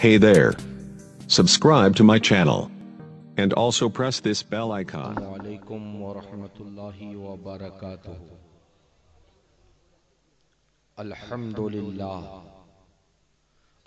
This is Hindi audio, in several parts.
Hey there. Subscribe to my channel. And also press this bell icon. Alhamdulillah.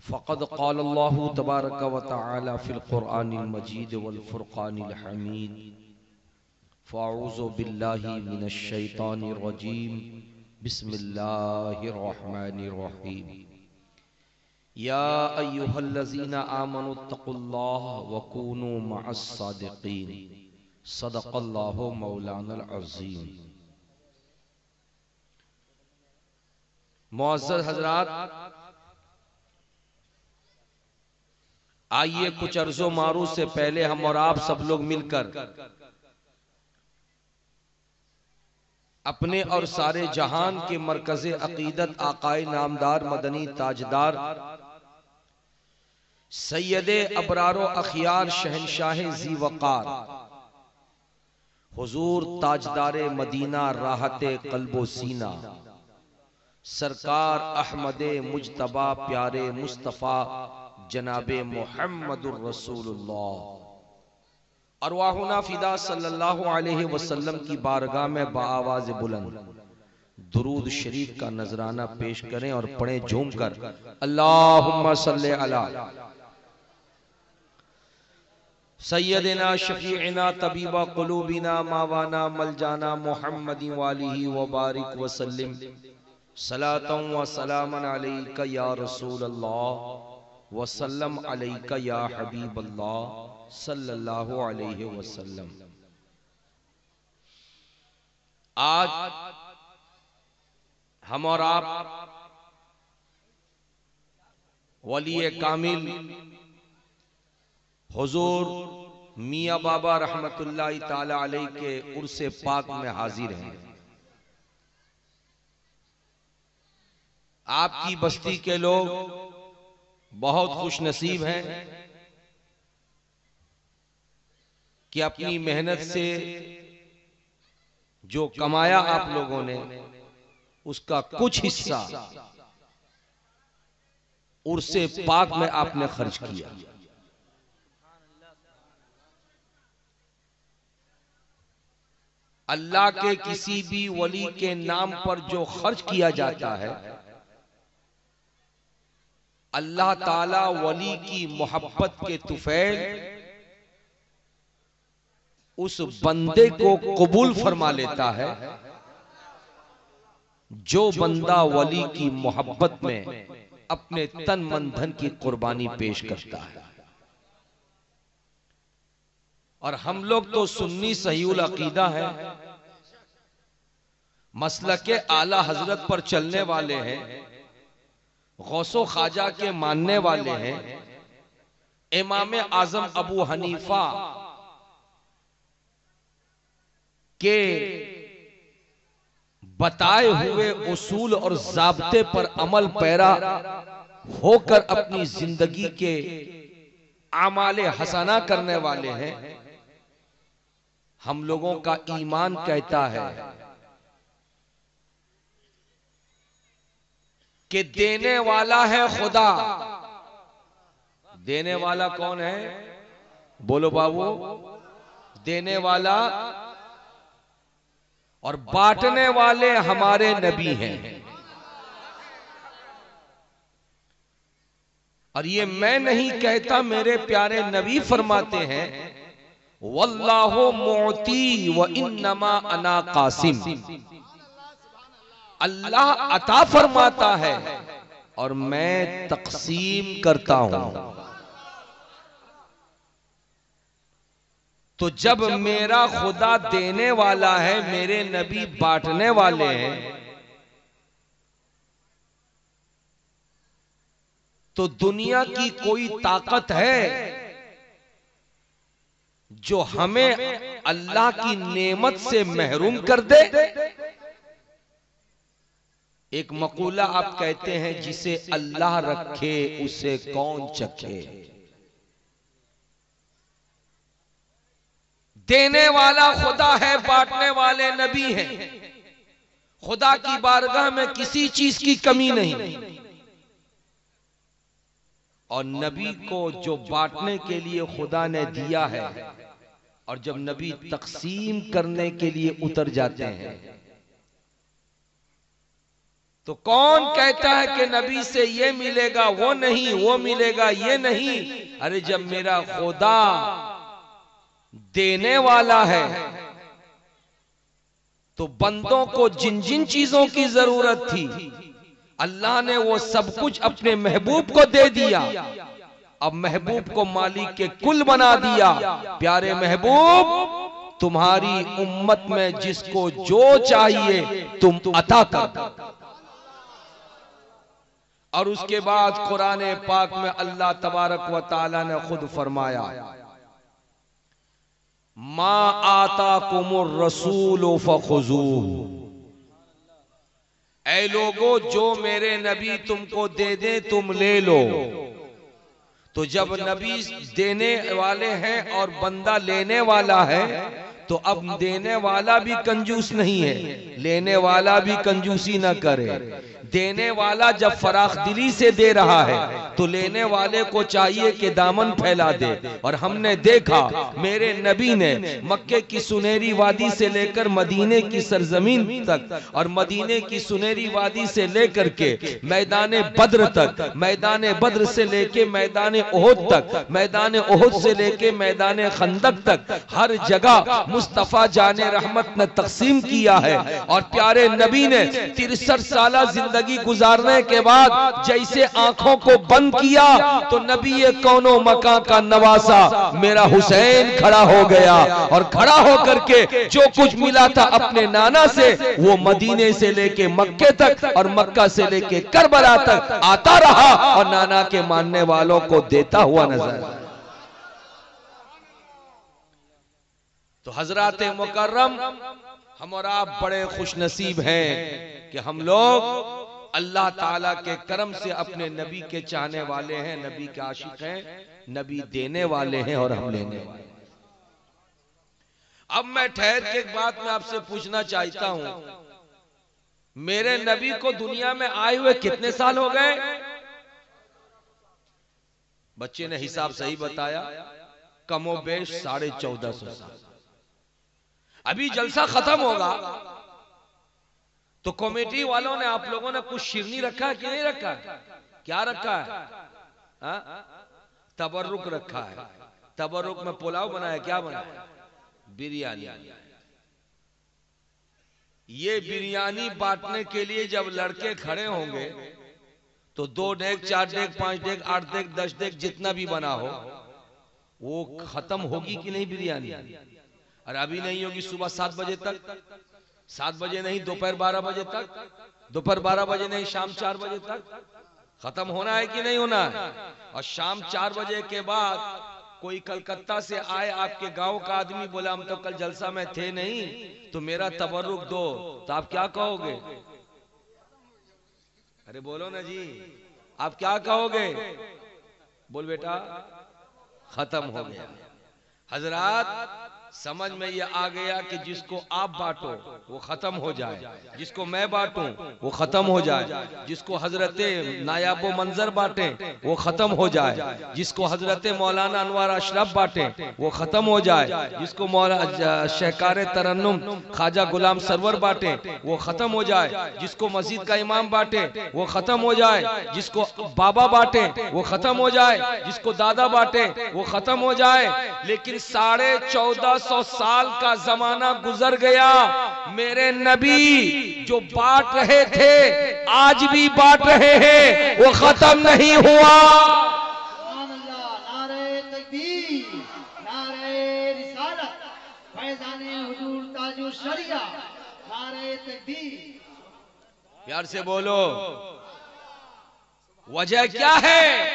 फ़क़द क़ाल अल्लाहु तबारक व तआला फ़िल क़ुरआनिल मजीद वल फ़ुरक़ानिल हमीद। फ़अऊज़ु बिल्लाहि मिनश शैतानिर रजीम। बिस्मिल्लाहिर रहमानिर रहीम या अय्युहल्लज़ीना आमनुत्तक़ुल्लाह आइए कुछ अर्जो मारू से पहले हम और आप सब लोग मिलकर अपने और सारे जहान के मरकज अकीदत आकाए नामदार मदनी ताजदार सैयद अबरारो अखियार शहनशाह जी वकार हुजूर ताजदार मदीना राहत कल्बो सीना सरकार अहमद मुजतबा प्यारे मुस्तफ़ा जनाब मोहम्मद रसूलुल्लाह। और वाहुना फिदा सल्लल्लाहु अलैहि वसल्लम की बारगाह में बाआवाज बुलंद। दुरूद शरीफ का नजराना पेश करें और पढ़े झूम कर अल्लाहुम्मा सल्ले अला। सैयदना शफीना तबीबा कुलूबिना मावाना मलजाना मोहम्मद वालिही व बारिक वसल्लिम। सलातम व सलामन या रसूल अल्लाह वसल्लम अलैका या हबीब अल्लाह सल्लल्लाहु अलैहि वसल्लम। आज हम और आप वली कामिल, हुजूर मियाँ बाबा रहमतुल्लाह ताला अलैह के उर्से पाक में हाजिर हैं। आपकी बस्ती के लोग बहुत खुश नसीब हैं कि अपनी मेहनत से जो कमाया आप लोगों ने उसका कुछ हिस्सा उर्से पाक में आपने खर्च किया। अल्लाह के किसी भी वली के नाम पर जो खर्च किया जाता है अल्लाह ताला वली की मोहब्बत के तुफैल उस बंदे को कबूल फरमा लेता है, जो बंदा वली की मोहब्बत में अपने तन मन धन की कुर्बानी पेश करता है। और हम लोग तो सुन्नी सहीउल अकीदा है। मसल के आला हज़रत पर चलने वाले हैं। गौसो ख्वाजा के मानने वाले हैं इमाम आज़म अबू हनीफा के बताए हुए उसूल और जाब्ते पर अमल पैरा होकर अपनी ज़िंदगी के आमाल हसाना करने वाले हैं। हम लोगों का ईमान कहता है। कि देने वाला है खुदा। देने वाला कौन है? बोलो बाबू। देने वाला और बांटने वाले हमारे नबी हैं। और ये मैं नहीं कहता, मेरे प्यारे नबी फरमाते हैं, वल्लाहो मोती व इन्नमा अना कासिम। अल्लाह अता फरमाता है और मैं तकसीम करता हूँ। तो जब मेरा खुदा देने वाला है, मेरे नबी बांटने वाले हैं तो दुनिया की कोई ताकत है जो हमें अल्लाह की नेमत से महरूम कर दे? एक मकूला आप कहते हैं जिसे अल्लाह रखे, उसे कौन चखे? देने वाला खुदा है, बांटने वाले नबी हैं। खुदा की बारगाह में किसी चीज़ की कमी नहीं। और नबी को जो बांटने के लिए खुदा ने दिया है, और जब नबी तकसीम करने के लिए उतर जाते हैं तो कौन कहता है कि नबी से ये मिलेगा वो नहीं वो मिलेगा ये नहीं। अरे जब मेरा खुदा देने वाला है तो बंदों को जिन जिन चीज़ों की ज़रूरत थी अल्लाह ने वो सब कुछ अपने महबूब को दे दिया। अब महबूब को मालिक के कुल बना दिया। प्यारे महबूब तुम्हारी उम्मत में जिसको जो चाहिए तुम अता कर। और उसके बाद कुरान पाक में अल्लाह तबारक व ताला ने खुद फरमाया माँ आता कुमुर रसूल फखजू ऐ लोगो जो मेरे नबी तुमको दे दे तुम ले लो तो जब नबी देने वाले हैं और बंदा लेने वाला है तो अब देने वाला भी कंजूस नहीं है। लेने वाला भी कंजूसी ना करे। देने वाला जब फराख दिली से दे रहा है तो लेने वाले को चाहिए कि दामन फैला दे। और हमने देखा, मेरे नबी ने मक्के की सुनहरी वादी से लेकर मदीने की सरजमीन तक, और मदीने की सुनहरी वादी से लेकर के मैदान बद्र तक, मैदान बद्र से लेके मैदान ओहद तक, मैदान ओहद से लेके मैदान खंदक तक, हर जगह मुस्तफ़ा जाने रहमत ने तकसीम किया है। और प्यारे नबी ने तिरसठ साल ज़िंदगी ज़िंदगी गुजारने के बाद जैसे आँखों को बंद किया तो नबी कौनो मका का नवासा? मेरा हुसैन खड़ा हो गया और खड़ा होकर के जो कुछ मिला था अपने नाना से, वो मदीने से लेके मक्के तक और मक्का से लेके करबला तक आता रहा और नाना के मानने वालों को देता हुआ नज़र तो हज़रत मुकर्रम, हम और आप बड़े खुश नसीब हैं कि हम लोग अल्लाह ताला के करम से अपने नबी के चाहने वाले हैं नबी के आशिक हैं नबी देने वाले हैं और हम लेने वाले अब मैं ठहर के एक बात मैं आपसे पूछना चाहता हूँ। मेरे नबी को दुनिया में आए हुए कितने साल हो गए? बच्चे ने हिसाब सही बताया कमोबेश साढ़े चौदह सौ साल। अभी जलसा खत्म होगा। तो कमेटी वालों ने आप लोगों ने कुछ शिरनी रखा है कि नहीं रखा? क्या रखा है? हाँ? तबरुक रखा है। तबरुक में पुलाव बनाया क्या बनाया? बिरयानी। ये बिरयानी बांटने के लिए जब लड़के खड़े होंगे तो दो डेग चार डेग पाँच डेग आठ डेग दस डेग जितना भी बना हो वो खत्म होगी कि नहीं बिरयानी? और अभी नहीं होगी सुबह सात बजे तक। सात बजे नहीं दोपहर बारह बजे तक। दोपहर बारह बजे नहीं शाम चार बजे तक। खत्म होना है कि नहीं होना? है। और शाम चार बजे के बाद कोई कलकत्ता से आए आपके गाँव का आदमी बोला हम तो कल जलसा में थे नहीं तो मेरा तबरुक दो। तो आप क्या कहोगे? अरे बोलो ना जी आप क्या कहोगे? बोल बेटा खत्म हो गया। हजरात समझ में ये आ गया कि जिसको आप बांटो, वो खत्म हो जाए। जिसको मैं बांटू, वो खत्म हो जाए। जिसको हज़रत नायाब मंजर बांटे, वो खत्म हो जाए। जिसको हज़रत मौलाना अनवार अशरफ बांटे, वो खत्म हो जाए। जिसको शहकार तरन्नुम ख्वाजा गुलाम सरवर बांटे, वो खत्म हो जाए। जिसको मस्जिद का इमाम बांटे, वो खत्म हो जाए। जिसको बाबा बांटे, वो खत्म हो जाए। जिसको दादा बांटे, वो खत्म हो जाए। लेकिन साढ़े चौदह सौ साल का जमाना गुजर गया। मेरे नबी जो बांट रहे थे आज भी बांट रहे हैं। वो खत्म नहीं हुआ। प्यार से बोलो। वजह क्या है?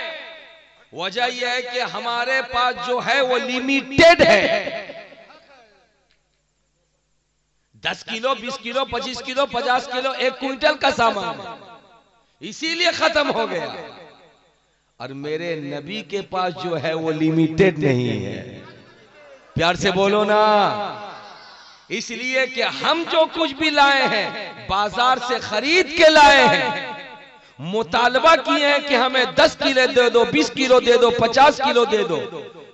वजह यह है कि हमारे पास जो है वो लिमिटेड है। दस किलो बीस किलो पच्चीस किलो पचास किलो एक क्विंटल का सामान। इसीलिए खत्म हो गया। और मेरे नबी के पास जो है वो लिमिटेड नहीं है। प्यार से बोलो ना। इसलिए कि हम जो कुछ भी लाए हैं बाज़ार से खरीद के लाए हैं। मुतालबा किए हैं कि हमें दस किलो दे दो बीस किलो दे दो पचास किलो दे दो।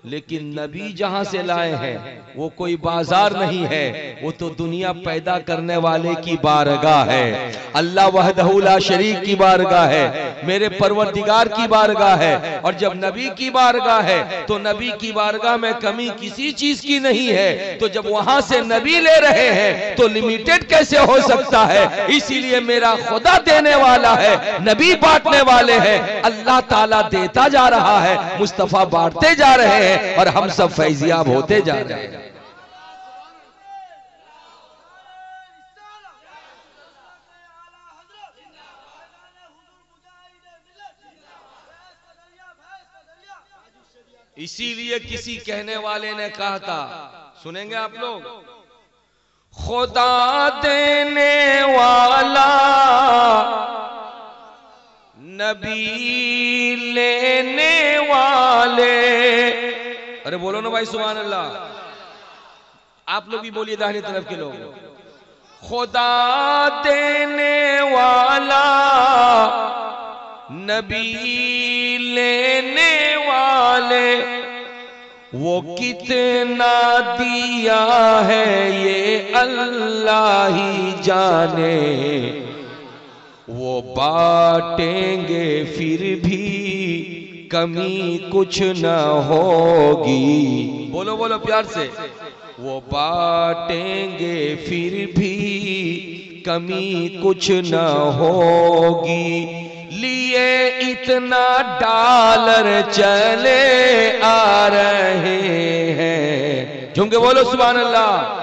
लेकिन नबी जहाँ से लाए हैं वो कोई बाज़ार नहीं है वो तो दुनिया पैदा करने वाले की बारगाह है। अल्लाह वहदहुला शरीक की बारगाह है। मेरे परवरदिगार की बारगाह है। और जब नबी की बारगाह है तो नबी की बारगाह में कमी किसी चीज़ की नहीं है। तो जब वहाँ से नबी ले रहे हैं तो लिमिटेड कैसे हो सकता है? इसीलिए मेरा खुदा देने वाला है। नबी बांटने वाले हैं। अल्लाह ताला देता जा रहा है। मुस्तफ़ा बांटते जा रहे हैं हैं और हम सब फैजियाब होते जा रहे हैं। इसीलिए किसी कहने वाले ने कहा था। सुनेंगे आप लोग? खुदा देने वाला नबी लेने वाले अरे बोलो ना भाई सुबह अल्लाह आप लोग भी बोलिए दाहिनी तरफ़ के लोग। खुदा देने वाला नबी लेने वाले वो कितना दिया है ये अल्लाह ही जाने। वो बाटेंगे फिर भी कमी कुछ न होगी। बोलो बोलो प्यार से। वो बाटेंगे फिर भी कमी कुछ न होगी। लिए इतना डॉलर चले आ रहे हैं। झुमके बोलो सुबह अल्लाह।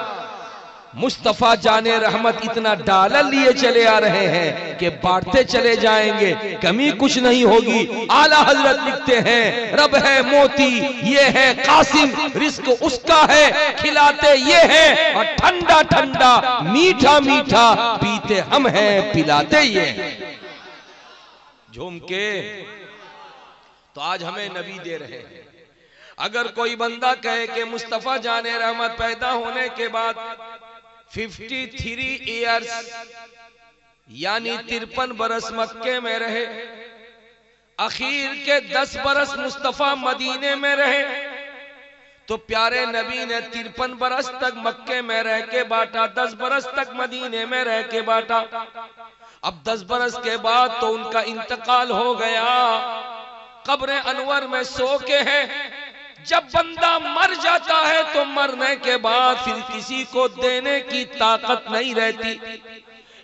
मुस्तफ़ा जाने रहमत इतना डालर लिए चले आ रहे हैं कि बांटते चले जाएँगे। कमी कुछ नहीं होगी। आला हज़रत लिखते हैं, रब है मोती, ये है कासिम, रिस्क उसका है, खिलाते ये है, और ठंडा ठंडा, मीठा मीठा पीते हम हैं, पिलाते ये झूम के तो आज हमें नबी दे रहे हैं। अगर कोई बंदा कहे कि मुस्तफ़ा जाने रहमत पैदा होने के बाद फिफ्टी थ्री ईयर्स यानी तिरपन बरस मक्के में रहे, अखीर के दस बरस मुस्तफ़ा मदीने में रहे तो प्यारे नबी ने तिरपन बरस तक मक्के में रह के बांटा, दस बरस तक मदीने में रह के बांटा। अब दस बरस के बाद तो उनका इंतकाल हो गया। कब्र अनवर में सो के हैं। जब बंदा मर जाता है तो मरने के बाद फिर किसी को देने की ताकत नहीं रहती।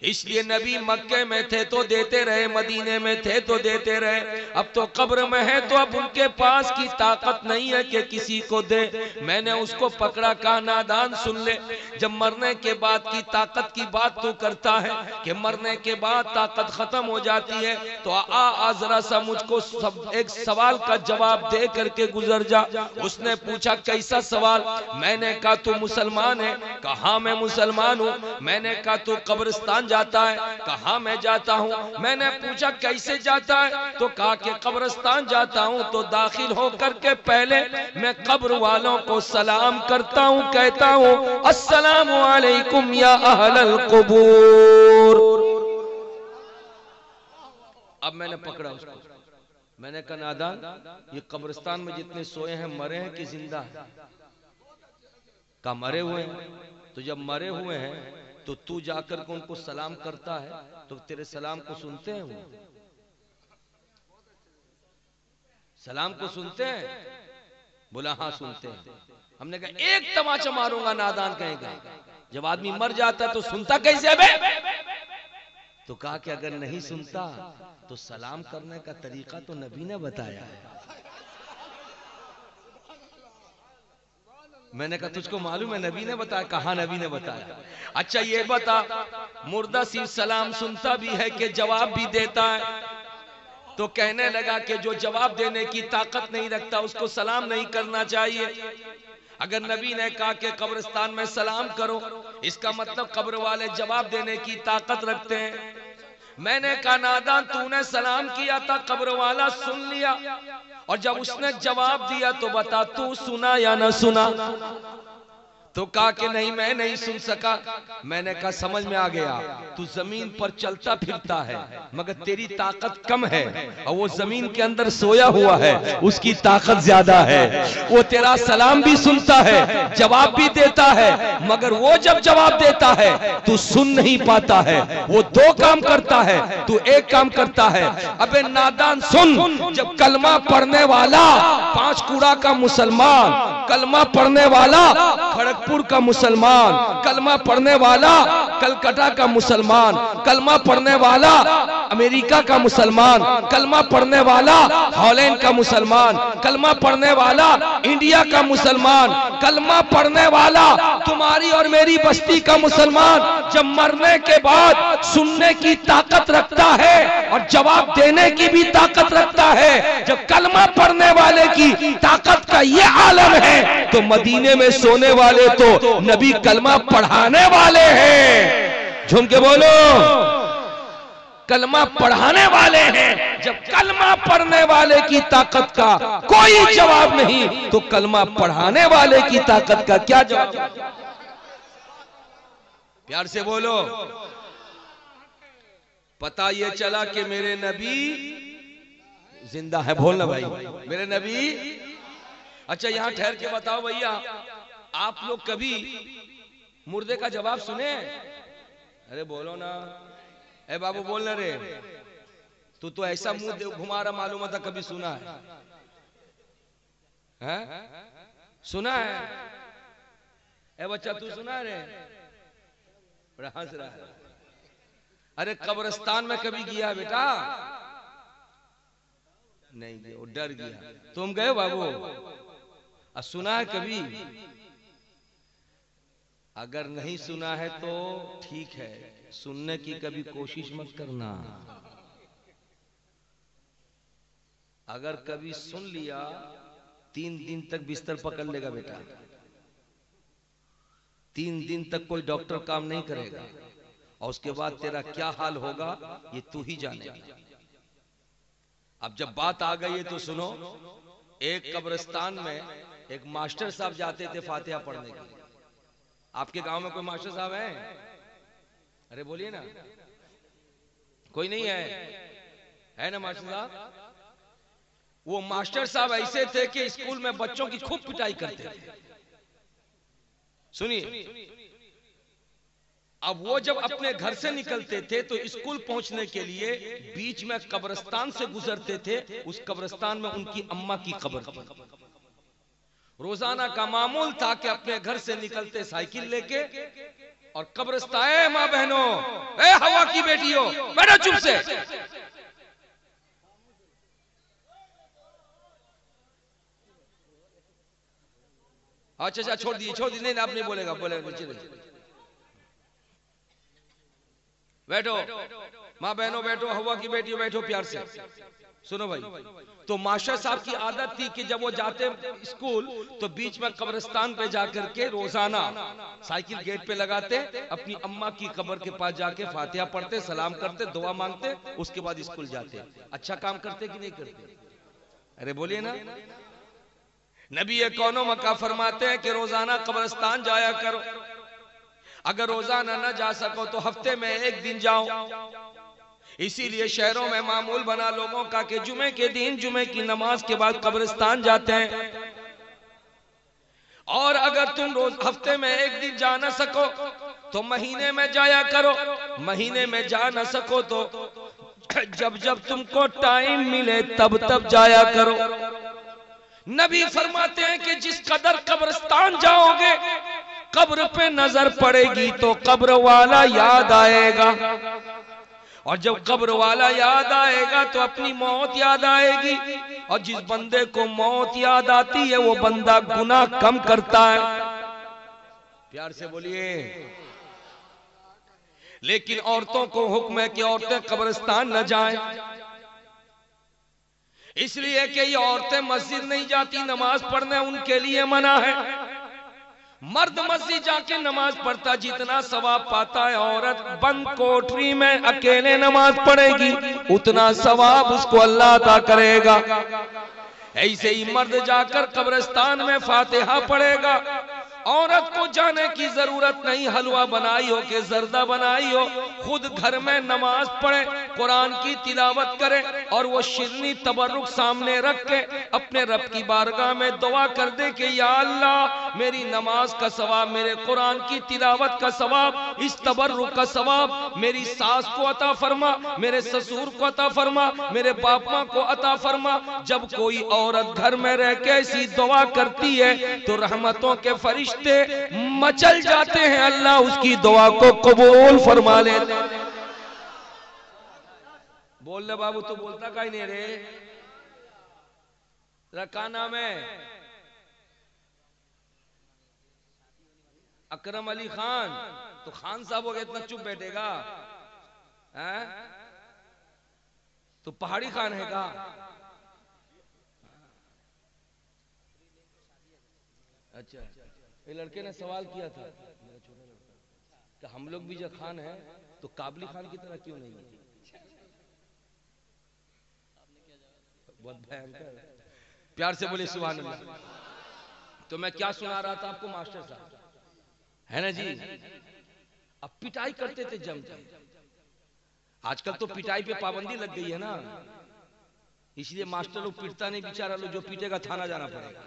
इसलिए नबी मक्के में थे तो देते रहे, मदीने में थे तो देते रहे। अब तो कब्र में है तो अब उनके पास की ताकत नहीं है कि किसी को दे। मैंने उसको पकड़ा कहा नादान सुन ले। जब मरने के बाद की ताकत की बात तू करता है कि मरने के बाद ताकत खत्म हो जाती है तो आ आ, जरा सा मुझको सब, एक सवाल का जवाब दे करके गुजर जा। उसने पूछा, कैसा सवाल? मैंने कहा, तू मुसलमान है? कहा मैं मुसलमान हूँ। मैंने कहा, तू कब्रिस्तान जाता है। कहा मैं जाता हूँ? मैंने पूछा, कैसे जाता है? तो कहा कि कब्रस्तान जाता हूँ तो दाखिल होकर के पहले मैं कब्र वालों को सलाम करता हूँ, कहता हूँ, अस्सलाम वालेकुम या कबूर। अब मैंने पकड़ा उसको। मैंने कहा, नादान, ये कब्रिस्तान में जितने सोए हैं, मरे हैं कि ज़िंदा है? का मरे हुए हैं। तो जब मरे हुए हैं तो तू जाकर के उनको सलाम करता है तो तेरे सलाम को सुनते हैं वो? सलाम को सुनते हैं? बोला हाँ सुनते हैं। हमने कहा, एक तमाचा मारूँगा, नादान कहेगा। जब आदमी मर जाता है तो सुनता कैसे बे? तो कहा कि अगर नहीं सुनता तो सलाम करने का तरीका तो नबी ने बताया। है मैंने कहा, तुझको मालूम है, नबी ने बताया, कहा नबी ने बताया? अच्छा ये बता, मुर्दा सिर्फ़ सलाम सुनता भी है कि जवाब भी देता है। तो कहने लगा कि जो जवाब देने की ताकत नहीं रखता, उसको सलाम नहीं करना चाहिए। अगर नबी ने कहा कि कब्रिस्तान में सलाम करो, इसका मतलब कब्र वाले जवाब देने की ताकत रखते हैं। मैंने कहा, नादान, तूने सलाम किया था, कब्र वाला सुन लिया। और जब उसने जवाब दिया तो बता तू सुना या ना सुना? तो कहा कि नहीं, मैं नहीं सुन सका। मैंने कहा, समझ में आ गया। तू ज़मीन पर चलता फिरता है, मगर तेरी ताकत कम है, और वो ज़मीन के अंदर सोया हुआ है, उसकी ताकत ज़्यादा है। वो तेरा सलाम भी सुनता है, जवाब भी देता है, मगर वो जब जवाब देता है, तू सुन नहीं पाता है। वो दो काम करता है, तू एक काम करता है। अबे नादान सुन, जब कलमा पढ़ने वाला, पाँच कूड़ा का मुसलमान, कलमा पढ़ने वाला खड़ग गोरखपुर का मुसलमान, कलमा पढ़ने वाला, कलकत्ता का मुसलमान, कलमा पढ़ने वाला, अमेरिका का मुसलमान, कलमा पढ़ने वाला, हॉलैंड का मुसलमान, कलमा पढ़ने वाला, इंडिया का मुसलमान, कलमा पढ़ने वाला, तुम्हारी और मेरी बस्ती का मुसलमान, जब मरने के बाद सुनने की ताकत रखता है और जवाब देने की भी ताकत रखता है, जब कलमा पढ़ने वाले की ताकत का ये आलम है तो मदीने में सोने वाले तो नबी कलमा पढ़ाने वाले हैं। झूम के बोलो। कलमा पढ़ाने वाले हैं। जब कलमा पढ़ने वाले की ताकत का कोई जवाब नहीं तो कलमा पढ़ाने वाले की ताकत का क्या जवाब? प्यार से बोलो। पता ये चला कि मेरे नबी ज़िंदा है। बोलना भाई। मेरे नबी। अच्छा यहाँ ठहर के बताओ भैया। आप लोग कभी मुर्दे का जवाब सुने? अरे बोलो ना। ए बाबू, बोल रे। तू तो ऐसा मुँह घुमा रहा, मालूम था कभी सुना है। है? सुना है? ए बच्चा, तू सुना रे? हंस रहा है। अरे कब्रस्तान में कभी गया बेटा? नहीं गया, वो डर गया। तुम गए बाबू? सुना है कभी? अगर नहीं सुना है तो ठीक है, सुनने की कभी कोशिश मत करना। अगर कभी सुन लिया, तीन दिन तक बिस्तर पकड़ लेगा बेटा। तीन दिन तक कोई डॉक्टर काम नहीं करेगा, और उसके बाद तेरा क्या हाल होगा, ये तू ही जाने अब जब बात आ गई है तो सुनो, एक कब्रिस्तान में एक मास्टर साहब जाते थे फातिहा पढ़ने के लिए। आपके गाँव में कोई मास्टर साहब है? अरे बोलिए ना। कोई नहीं है। है ना मास्टर साहब? वो मास्टर साहब ऐसे थे कि स्कूल में बच्चों की खूब पिटाई करते थे। सुनिए। अब वो जब अपने घर से निकलते थे तो स्कूल पहुँचने के लिए बीच में कब्रस्तान से गुजरते थे। उस कब्रस्तान में उनकी अम्मा की खबर थी। रोज़ाना का मामूल था कि अपने घर से निकलते साइकिल लेके और कब्रस्ताए माँ बहनों। ए हवा की बेटियों बैठो चुप से। अच्छा अच्छा छोड़ दिए छोड़ दिए। नहीं आप नहीं बोलेगा बोलेगा नीचे बैठो। माँ बहनों बैठो हवा की बेटियों बैठो प्यार से। सुनो भाई तो मास्टर साहब की आदत थी कि जब वो जाते स्कूल तो बीच में कब्रिस्तान पे जाकर के रोज़ाना साइकिल गेट पे लगाते, अपनी अम्मा की कब्र के पास जाके फातिहा पढ़ते, सलाम करते, दुआ मांगते, उसके बाद स्कूल जाते। अच्छा काम करते कि नहीं करते? अरे बोलिए ना। नबी ये कौनो मक्का फरमाते हैं कि रोज़ाना कब्रिस्तान जाया करो। अगर रोज़ाना ना जा सको तो हफ़्ते में एक दिन जाओ। इसीलिए शहरों में मामूल बना लोगों का कि जुमे के दिन जुमे की नमाज़ के बाद कब्रिस्तान जाते हैं। और अगर तुम रोज हफ़्ते में एक दिन जा ना सको तो महीने में जाया करो। महीने में जा ना सको तो जब जब तुमको टाइम मिले तब तब जाया करो। नबी फरमाते हैं कि जिस कदर कब्रिस्तान जाओगे कब्र पे नज़र पड़ेगी तो कब्र वाला याद आएगा। और जब कब्र वाला याद आएगा तो अपनी मौत याद आएगी। और जिस बंदे को मौत याद आती है, वो बंदा गुना कम करता है। प्यार से बोलिए। लेकिन औरतों को हुक्म है कि औरतें कब्रिस्तान न जाएँ। इसलिए कि ये औरतें मस्जिद नहीं जाती, नमाज़ पढ़ने उनके लिए मना है। मर्द मस्जिद जाके नमाज़ पढ़ता, जितना सवाब पाता है औरत बंद कोठरी में अकेले नमाज़ पढ़ेगी, उतना सवाब उसको अल्लाह अता करेगा। ऐसे ही मर्द जाकर कब्रिस्तान में फातिहा पढ़ेगा। औरत को जाने की ज़रूरत नहीं, हलवा बनाई हो के जर्दा बनाई हो, खुद घर में नमाज़ पढ़े कुरान की तिलावत करे और वो शिरनी तबरुक सामने रख के अपने रब की बारगाह में दुआ कर दे कि या अल्लाह, मेरी नमाज़ का सवाब, मेरे कुरान की तिलावत का सवाब, इस तबरुक का सवाब, मेरी सास को अता फरमा, मेरे ससुर को अता फरमा, मेरे माँ को अता फरमा। जब कोई औरत घर में रह के ऐसी दुआ करती है तो रहमतों के फरिश्ते मचल जाते हैं। अल्लाह उसकी दुआ को कबूल फरमा ले बोल ले बाबू तो बोलता का ही नहीं रे? रखा नाम है? अकरम अली खान। तो खान साहब हो गए, इतना चुप बैठेगा। है? तो पहाड़ी खान है का? अच्छा ये लड़के ने सवाल किया था कि हम लोग भी जब खान है तो काबली खान की तरह क्यों नहीं है? बहुत भयंकर। प्यार से बोले सुबह तो मैं क्या सुना रहा था आपको मास्टर साहब? है ना जी? अब पिटाई करते थे जम जम आजकल तो पिटाई पे पाबंदी लग गई है ना। इसलिए मास्टर लोग पिटता नहीं बेचारा लोग जो पीटेगा थाना जाना पड़ेगा।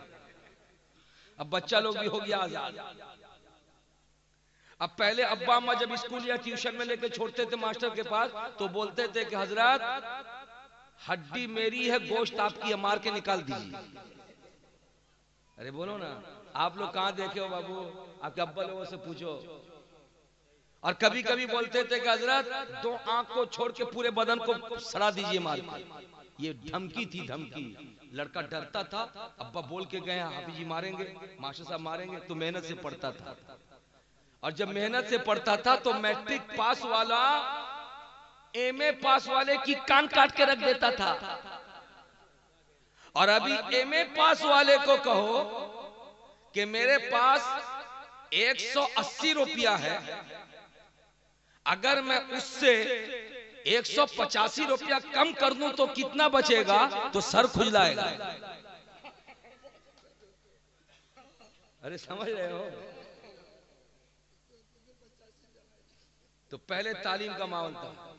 अब बच्चा लोग भी हो गया आज़ाद। अब पहले अब्बा अम्मा जब स्कूल या ट्यूशन में लेके छोड़ते थे मास्टर के पास तो बोलते थे कि हज़रत हड्डी मेरी है, गोश्त आपकी मार के निकाल दीजिए अरे बोलो ना, आप लोग कहाँ देखे हो बाबू? आपके अब्बा लोगों से पूछो। और कभी कभी बोलते थे कि हज़रत, दो आँख को छोड़ के पूरे बदन को सड़ा दीजिए मार ये धमकी थी, धमकी। लड़का डरता था, अब्बा बोल के गए हाफी जी मारेंगे, मास्टर साहब मारेंगे तो मेहनत से पढ़ता था। और जब मेहनत से पढ़ता था तो मैट्रिक पास वाला एमए पास वाले की कान काट के रख देता था। और अभी एमए पास वाले को कहो कि मेरे पास 180 रुपया है। अगर मैं उससे एक सौ पचासी रुपया कम कर दूँ तो कितना बचेगा? तो सर खुजलाएगा अरे समझ रहे हो? तो पहले तालीम का माहौल था।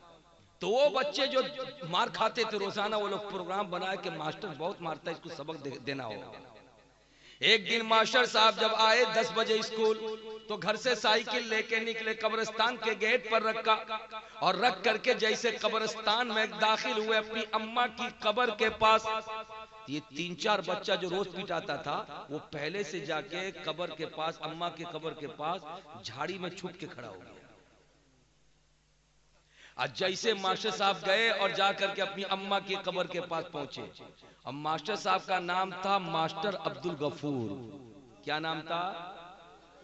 तो वो बच्चे जो मार खाते थे, रोज़ाना वो लोग प्रोग्राम बनाए कि मास्टर बहुत मारता है, इसको सबक देना होगा। एक दिन मास्टर साहब जब आए दस बजे स्कूल तो घर से साइकिल लेके निकले, कब्रिस्तान के गेट पर रखा और रख करके जैसे कब्रिस्तान में दाखिल हुए अपनी अम्मा की कब्र के पास, ये तीन चार बच्चा जो रोज पिटाता था, वो पहले से जाके कब्र के पास, अम्मा के कब्र के पास, झाड़ी में छुप के खड़ा हो गया। आज जैसे मास्टर साहब गए और जाकर के अपनी अम्मा की कबर के पास पहुँचे। अब मास्टर साहब का नाम था मास्टर अब्दुल गफूर। क्या नाम था?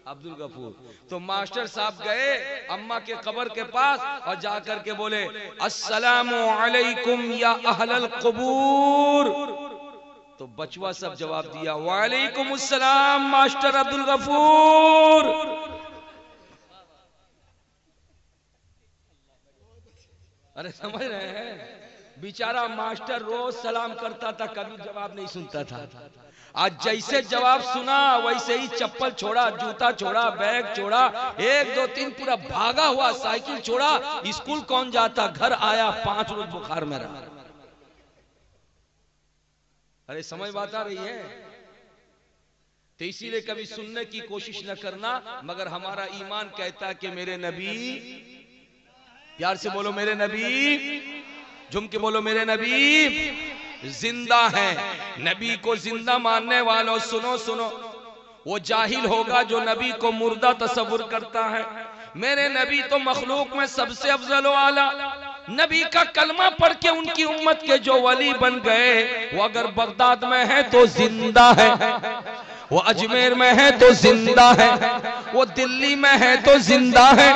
अब्दुल गफूर। तो मास्टर साहब गए अम्मा के कबर के पास और जाकर के बोले, अस्सलाम वालेकुम या अहलल कबूर। तो बचवा सब जवाब दिया, वालेकुम अस्सलाम, मास्टर अब्दुल गफूर। अरे समझ रहे हैं। बेचारा मास्टर रोज सलाम करता था, कभी जवाब नहीं सुनता था। आज जैसे जवाब सुना, वैसे ही चप्पल छोड़ा, जूता छोड़ा, बैग छोड़ा, एक दो तीन पूरा भागा हुआ, साइकिल छोड़ा, स्कूल कौन जाता, घर आया, पाँच रोज बुखार में रहा। अरे समझ बात आ रही है। तो इसीलिए कभी सुनने की कोशिश न करना, मगर हमारा ईमान कहता कि मेरे नबी प्यार से बोलो मेरे नबी। झुम के बोलो मेरे नबी। ज़िंदा है। नबी को ज़िंदा मानने वालों सुनो सुनो। वो जाहिल होगा जो नबी को मुर्दा तस्वुर करता है। मेरे नबी तो मखलूक में सबसे अफजल आला। नबी का कलमा पढ़ के उनकी उम्मत के जो वली बन गए वो अगर बगदाद में है तो ज़िंदा है। वो अजमेर में है तो ज़िंदा है। वो दिल्ली में है तो ज़िंदा है।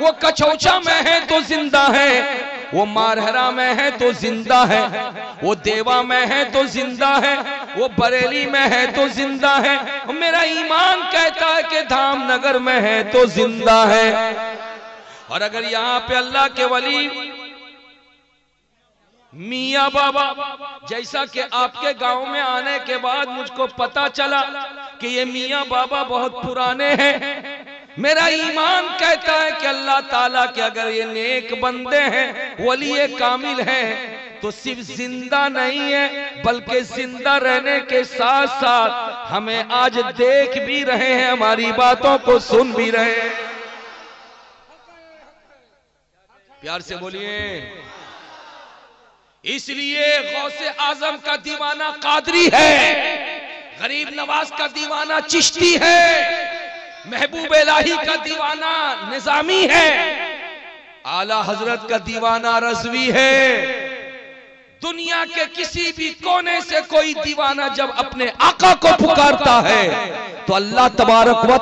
वो कचौचा में है तो ज़िंदा है। वो मारहरा में है तो ज़िंदा है। वो देवा में है तो ज़िंदा है। वो बरेली में है तो ज़िंदा है। मेरा ईमान कहता है कि धाम नगर में है तो ज़िंदा है। और अगर यहाँ पे अल्लाह के वली मिया बाबा, जैसा कि आपके गाँव में आने के बाद मुझको पता चला कि ये मियाँ बाबा बहुत पुराने हैं। मेरा ईमान कहता है कि अल्लाह ताला के अगर ये नेक बंदे हैं, वली ये कामिल हैं तो सिर्फ़ ज़िंदा नहीं है, बल्कि ज़िंदा रहने के साथ साथ हमें आज देख भी रहे हैं, हमारी बातों को सुन भी रहे हैं। प्यार से बोलिए। इसलिए गौसे आज़म का दीवाना कादरी है। गरीब नवाज़ का दीवाना चिश्ती है। महबूब इलाही का दीवाना निजामी है। आला हज़रत का दीवाना रजवी है। दुनिया के किसी भी कोने से कोई दीवाना जब अपने आका को पुकारता है तो अल्लाह तबारक व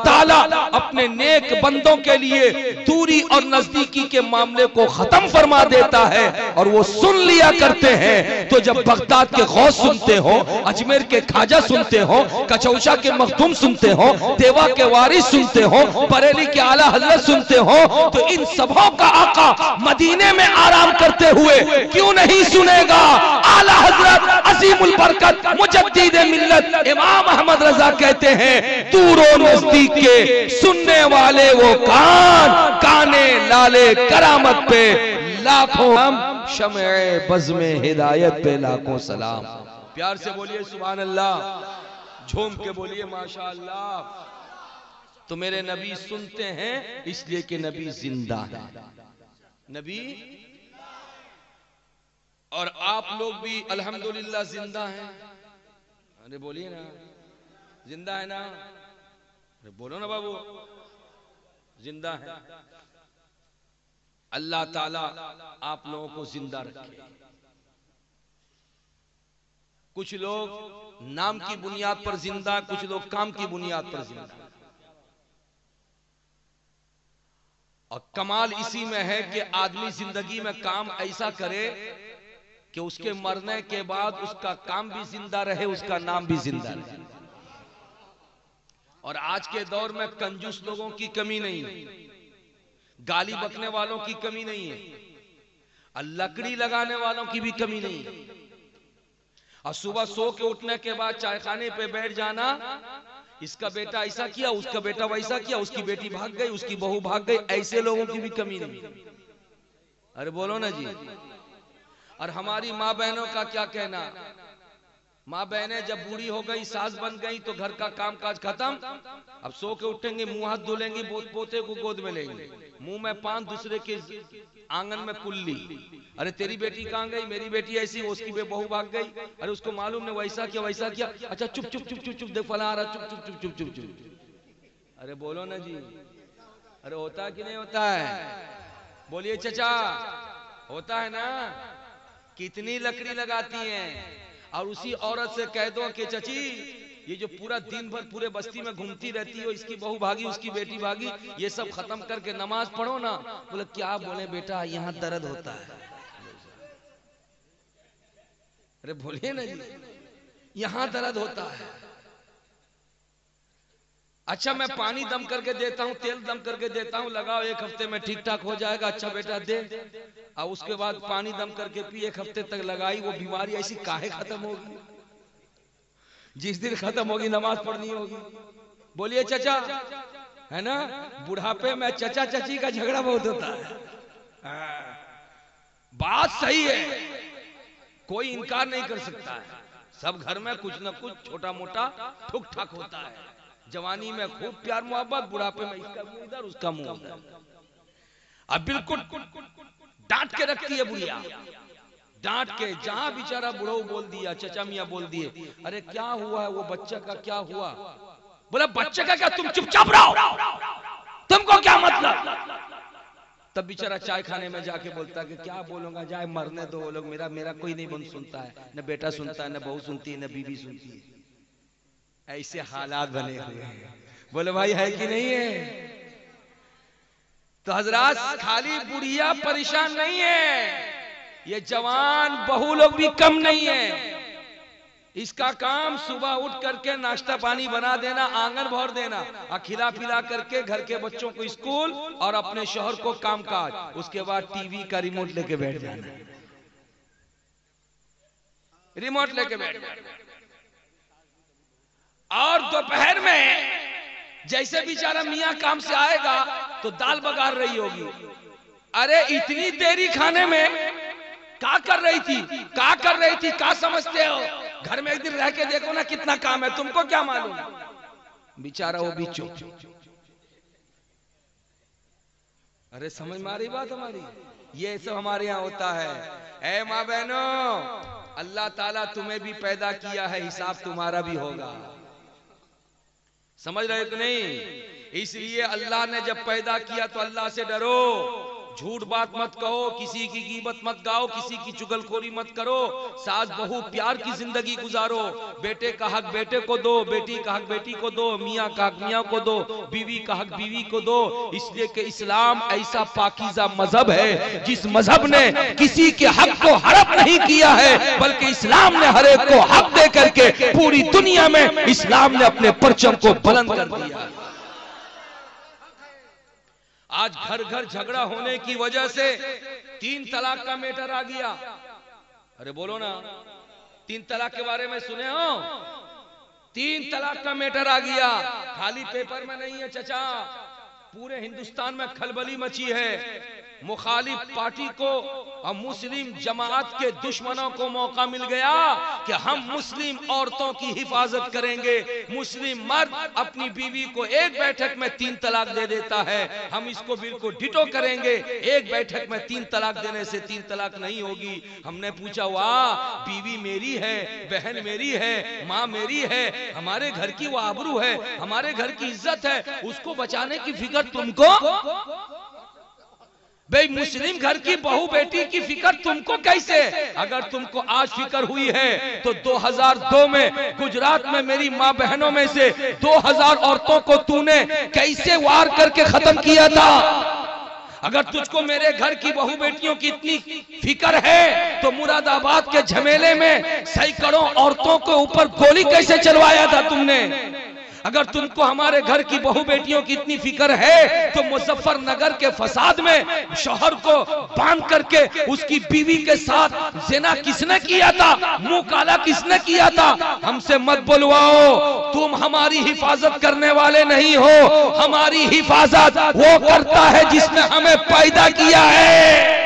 अपने नेक बंदों के लिए दूरी और नजदीकी के मामले को खत्म फरमा देता है और वो सुन लिया करते हैं। तो जब बगदाद के गौस सुनते हो, अजमेर के खाजा सुनते हो कचौशा के मखदूम सुनते हो देवा के वारिस सुनते हो, बरेली के आला हज़रत सुनते हो तो इन सबों का आका मदीने में आराम करते हुए क्यों नहीं सुनेगा? आला हज़रत अजीमुल बरकत, मुजद्दीद मिल्लत, इमाम अहमद रजा कहते हैं, दूरो नज़दीक के सुनने वाले वो कान, काने लाले करामत पे लाखों शमे बज में हिदायत पे लाखों सलाम। प्यार से बोलिए सुबह अल्लाह झूम के बोलिए माशा अल्लाह तो मेरे नबी सुनते हैं, इसलिए कि नबी ज़िंदा है। नबी और आप लोग भी अल्हम्दुलिल्लाह ज़िंदा हैं। अरे बोलिए ना। ज़िंदा है ना? अरे बोलो ना बाबू। ज़िंदा है। अल्लाह ताला आप लोगों को ज़िंदा रखे। कुछ लोग नाम की बुनियाद पर ज़िंदा, कुछ लोग काम की बुनियाद पर ज़िंदा। और कमाल इसी में है कि आदमी ज़िंदगी में काम ऐसा करे कि उसके मरने के बाद उसका काम भी ज़िंदा रहे उसका नाम भी ज़िंदा रहे। और आज के दौर में कंजूस लोगों की कमी नहीं है। गाली बकने वालों की कमी नहीं है। और लकड़ी लगाने वालों की भी कमी नहीं है। और सुबह सो के उठने के बाद चाय खाने पे बैठ जाना इसका बेटा ऐसा किया उसका बेटा वैसा किया उसकी बेटी भाग गई उसकी बहू भाग गई ऐसे लोगों की भी कमी नहीं अरे बोलो ना जी। और हमारी माँ बहनों का क्या कहना? माँ बहनें जब बूढ़ी हो गई, सास बन गई तो घर का काम काज खत्म। अब सो के उठेंगे, मुँह हाथ धुलेंगी पोते को गोद में लेंगे। मुँह में पान, दूसरे के आँगन में कुल्ली। अरे, तेरी बेटी कहाँ गई? मेरी बेटी ऐसी, उसकी बे बहू भाग गई। अरे, उसको मालूम ने वैसा किया वैसा किया। अच्छा चुप चुप चुप चुप चुप, देख, फला आ रहा, चुप चुप चुप चुप चुप चुप। अरे, बोलो ना जी। अरे, होता कि नहीं होता है? बोलिए, चचा। होता है ना? कितनी लकड़ी लगाती हैं? और उसी औरत से कह दो कि चची ये जो पूरा दिन भर पूरे बस्ती में घूमती रहती है इसकी बहू भागी उसकी बेटी भागी ये सब खत्म करके नमाज़ पढ़ो ना। बोले क्या बोले बेटा यहाँ दर्द होता है। अरे बोलिए ना जी। यहाँ दर्द होता है। अच्छा मैं पानी दम करके देता हूँ तेल दम करके देता हूँ लगाओ एक हफ़्ते में ठीक ठाक हो जाएगा अच्छा बेटा दे। और उसके बाद पानी दम करके पी एक हफ़्ते तक लगाई वो बीमारी ऐसी काहे खत्म होगी? जिस दिन खत्म होगी नमाज़ पढ़नी होगी। बोलिए चचा है ना? बुढ़ापे में चचा चची का झगड़ा बहुत होता है। हाँ। बात सही है। कोई इनकार नहीं कर सकता है। सब घर में कुछ ना कुछ छोटा मोटा ठुक ठाक होता है। जवानी में खूब प्यार, मोहब्बत, बुढ़ापे में इसका मुँह इधर, उसका मुँह उधर। अब बिल्कुल डांट के रखती है बुढ़िया। डांट के जहाँ बेचारा बुढ़ो बोल दिया, चचा मिया बोल दिए, अरे क्या हुआ है, वो बच्चे का क्या हुआ? बोला, बच्चे का क्या? तुम चुपचाप रहो। तुमको क्या मतलब? तब बेचारा चाय खाने में जाके बोलता कि, क्या बोलूँगा? जाए मरने दो वो लोग, मेरा मेरा कोई नहीं बन सुनता है। न बेटा सुनता है, न बहू सुनती है, न बीवी सुनती है। ऐसे हालात बने हुए हैं। बोले भाई है कि नहीं है? तो हजरात खाली बुढ़िया परेशान नहीं है। ये जवान बहु लोग भी कम नहीं है। इसका काम सुबह उठ करके नाश्ता पानी बना देना आँगन भर देना और खिला पिला करके घर के बच्चों को स्कूल और अपने शहर को कामकाज। उसके बाद टीवी का रिमोट लेके बैठ जाना। रिमोट लेके बैठ जाना। और दोपहर में जैसे बेचारा मियाँ काम से आएगा तो दाल बगार रही होगी। अरे, इतनी देरी खाने में क्या कर रही थी? क्या कर रही थी? क्या समझते हो? घर में एक दिन रह के देखो ना कितना काम है, तुमको क्या मालूम? बेचारा वो भी चुप। अरे, समझ मारी बात हमारी? ये सब हमारे यहाँ होता है। ए, माँ बहनों, अल्लाह ताला तुम्हें भी पैदा किया है, हिसाब तुम्हारा भी होगा। समझ रहे कि नहीं? इसलिए अल्लाह ने जब पैदा किया तो अल्लाह से डरो। झूठ बात मत कहो, किसी की कीमत मत गाओ, किसी की चुगलखोरी मत करो। सास बहू प्यार की ज़िंदगी गुजारो। बेटे का हक बेटे को दो, बेटी का हक बेटी को दो, मियाँ का हक मियाँ को दो, बीवी का हक बीवी को दो। इसलिए कि इस्लाम ऐसा पाकिजा मज़हब है, जिस मज़हब ने किसी के हक को हड़प नहीं किया है, बल्कि इस्लाम ने हर एक को हक दे करके पूरी दुनिया में इस्लाम ने अपने परचम को बुलंद कर दिया आज घर घर झगड़ा होने की वजह से तीन तलाक का मैटर आ गया। अरे बोलो ना, तीन तलाक के बारे में सुने हो? तीन तलाक का मैटर आ गया। खाली पेपर में नहीं है, चचा। पूरे हिंदुस्तान में खलबली मची है। मुखालिफ पार्टी को और मुस्लिम जमात के दुश्मनों को मौका मिल गया कि हम मुस्लिम औरतों की हिफाजत करेंगे। मुस्लिम मर्द अपनी बीवी को एक बैठक में तीन तलाक दे देता है। हम इसको बिल्कुल डिटो करेंगे। एक बैठक में तीन तलाक देने से तीन तलाक नहीं होगी। हमने पूछा, वाह, बीवी मेरी है, बहन मेरी है, माँ मेरी है, हमारे घर की वो आबरू है, हमारे घर की इज़्ज़त है, उसको बचाने की फ़िक्र तुमको? भाई मुस्लिम घर की बहू बेटी की फ़िक्र तुमको कैसे? अगर तुमको आज फ़िक्र हुई है तो 2002 में, गुजरात में मेरी माँ बहनों में से 2000 औरतों को तूने कैसे वार करके खत्म किया था? अगर तुझको मेरे घर की बहू बेटियों की इतनी फ़िक्र है तो मुरादाबाद के झमेले में सैकड़ों औरतों के ऊपर गोली कैसे चलवाया था तुमने? अगर तुमको हमारे घर की बहु बेटियों की इतनी फ़िक्र है तो मुजफ्फरनगर के फसाद में, शोहर को बाँध करके उसकी बीवी के साथ जेना किसने किया था, मुँह काला किसने किया था, हमसे मत बुलवाओ। तुम हमारी हिफाजत करने वाले नहीं हो, हमारी हिफाजत वो करता है जिसने हमें पैदा किया है।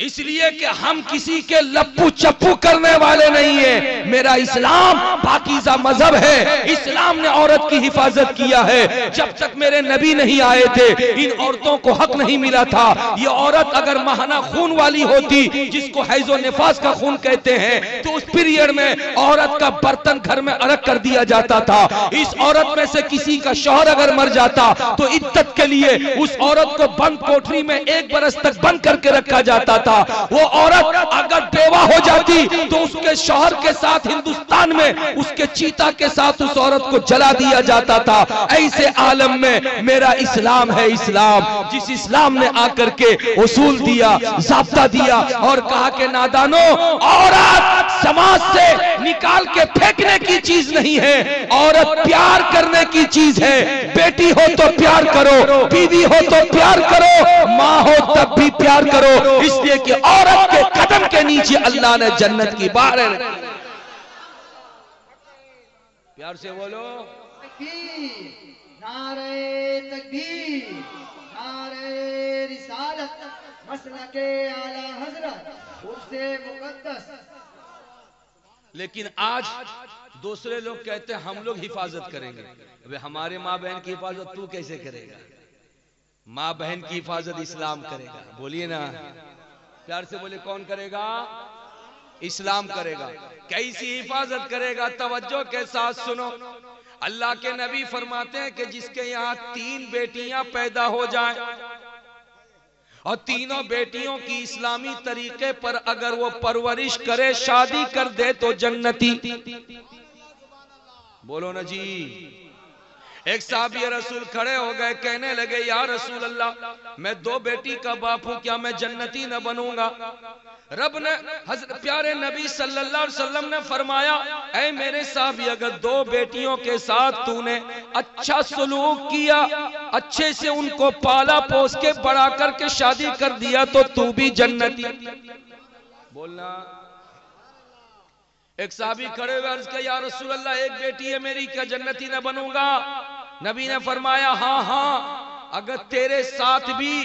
इसलिए कि हम किसी के लप्पू चप्पू करने वाले नहीं है। मेरा इस्लाम पाकिजा मज़हब है। इस्लाम ने औरत की हिफाजत किया है। जब तक मेरे नबी नहीं आए थे, इन औरतों को हक नहीं मिला था। ये औरत अगर महाना खून वाली होती, जिसको हैजो नफास का खून कहते हैं तो उस पीरियड में औरत का बर्तन घर में अलग कर दिया जाता था। इस औरत में से किसी का शोहर अगर मर जाता तो इद्दत के लिए उस औरत को बंद कोठरी में एक बरस तक बंद करके रखा जाता था। था। वो औरत अगर बेवा हो जाती तो उसके शोहर के साथ हिंदुस्तान में, उसके चीता के साथ उस औरत को जला दिया जाता था। ऐसे आलम में मेरा इस्लाम है इस्लाम। जिस इस्लाम ने आकर के उसूल दिया, जाब्ता दिया और कहा के नादानो, औरत समाज से निकाल के फेंकने की चीज़ नहीं है, औरत प्यार करने की चीज़ है। बेटी हो तो प्यार करो, बीवी हो तो प्यार करो, माँ हो तब भी प्यार करो। इसलिए कि औरत के कदम के नीचे अल्लाह ने जन्नत की बार। प्यार से बोलो। नारे नारे रिसालत के आला हज़रत मुकद्दस लेकिन आज दूसरे लोग कहते हैं, हम लोग हिफाजत करेंगे। अबे हमारे माँ बहन की हिफाजत तू कैसे करेगा? माँ बहन की हिफाजत इस्लाम करेगा। बोलिए ना। प्यार से बोले, कौन करेगा? इस्लाम करेगा। कैसी हिफाजत करेगा? तवज्जो के साथ सुनो। अल्लाह के नबी फरमाते हैं कि जिसके यहाँ तीन बेटियाँ पैदा हो जाए, और तीनों बेटियों की इस्लामी तरीके पर अगर वो परवरिश करे, शादी कर दे तो जन्नती। बोलो ना जी। एक साहबी रसूल खड़े हो गए, कहने लगे, या रसूल अल्लाह मैं दो बेटी का बाप हूँ, क्या मैं जन्नती न बनूँगा? रब ने प्यारे नबी सल्लल्लाहु अलैहि वसल्लम ने फरमाया, ऐ मेरे साहबी, अगर दो बेटियों के साथ तूने अच्छा सलूक किया, अच्छे से उनको पाला पोस के बड़ा करके शादी कर दिया तो तू भी जन्नती। बोलना एक साहबी खड़े हुए, अर्ज़ किया, या रसूल अल्लाह एक बेटी है मेरी, क्या जन्नती न बनूँगा? नबी ने फरमाया हाँ हाँ अगर तेरे साथ भी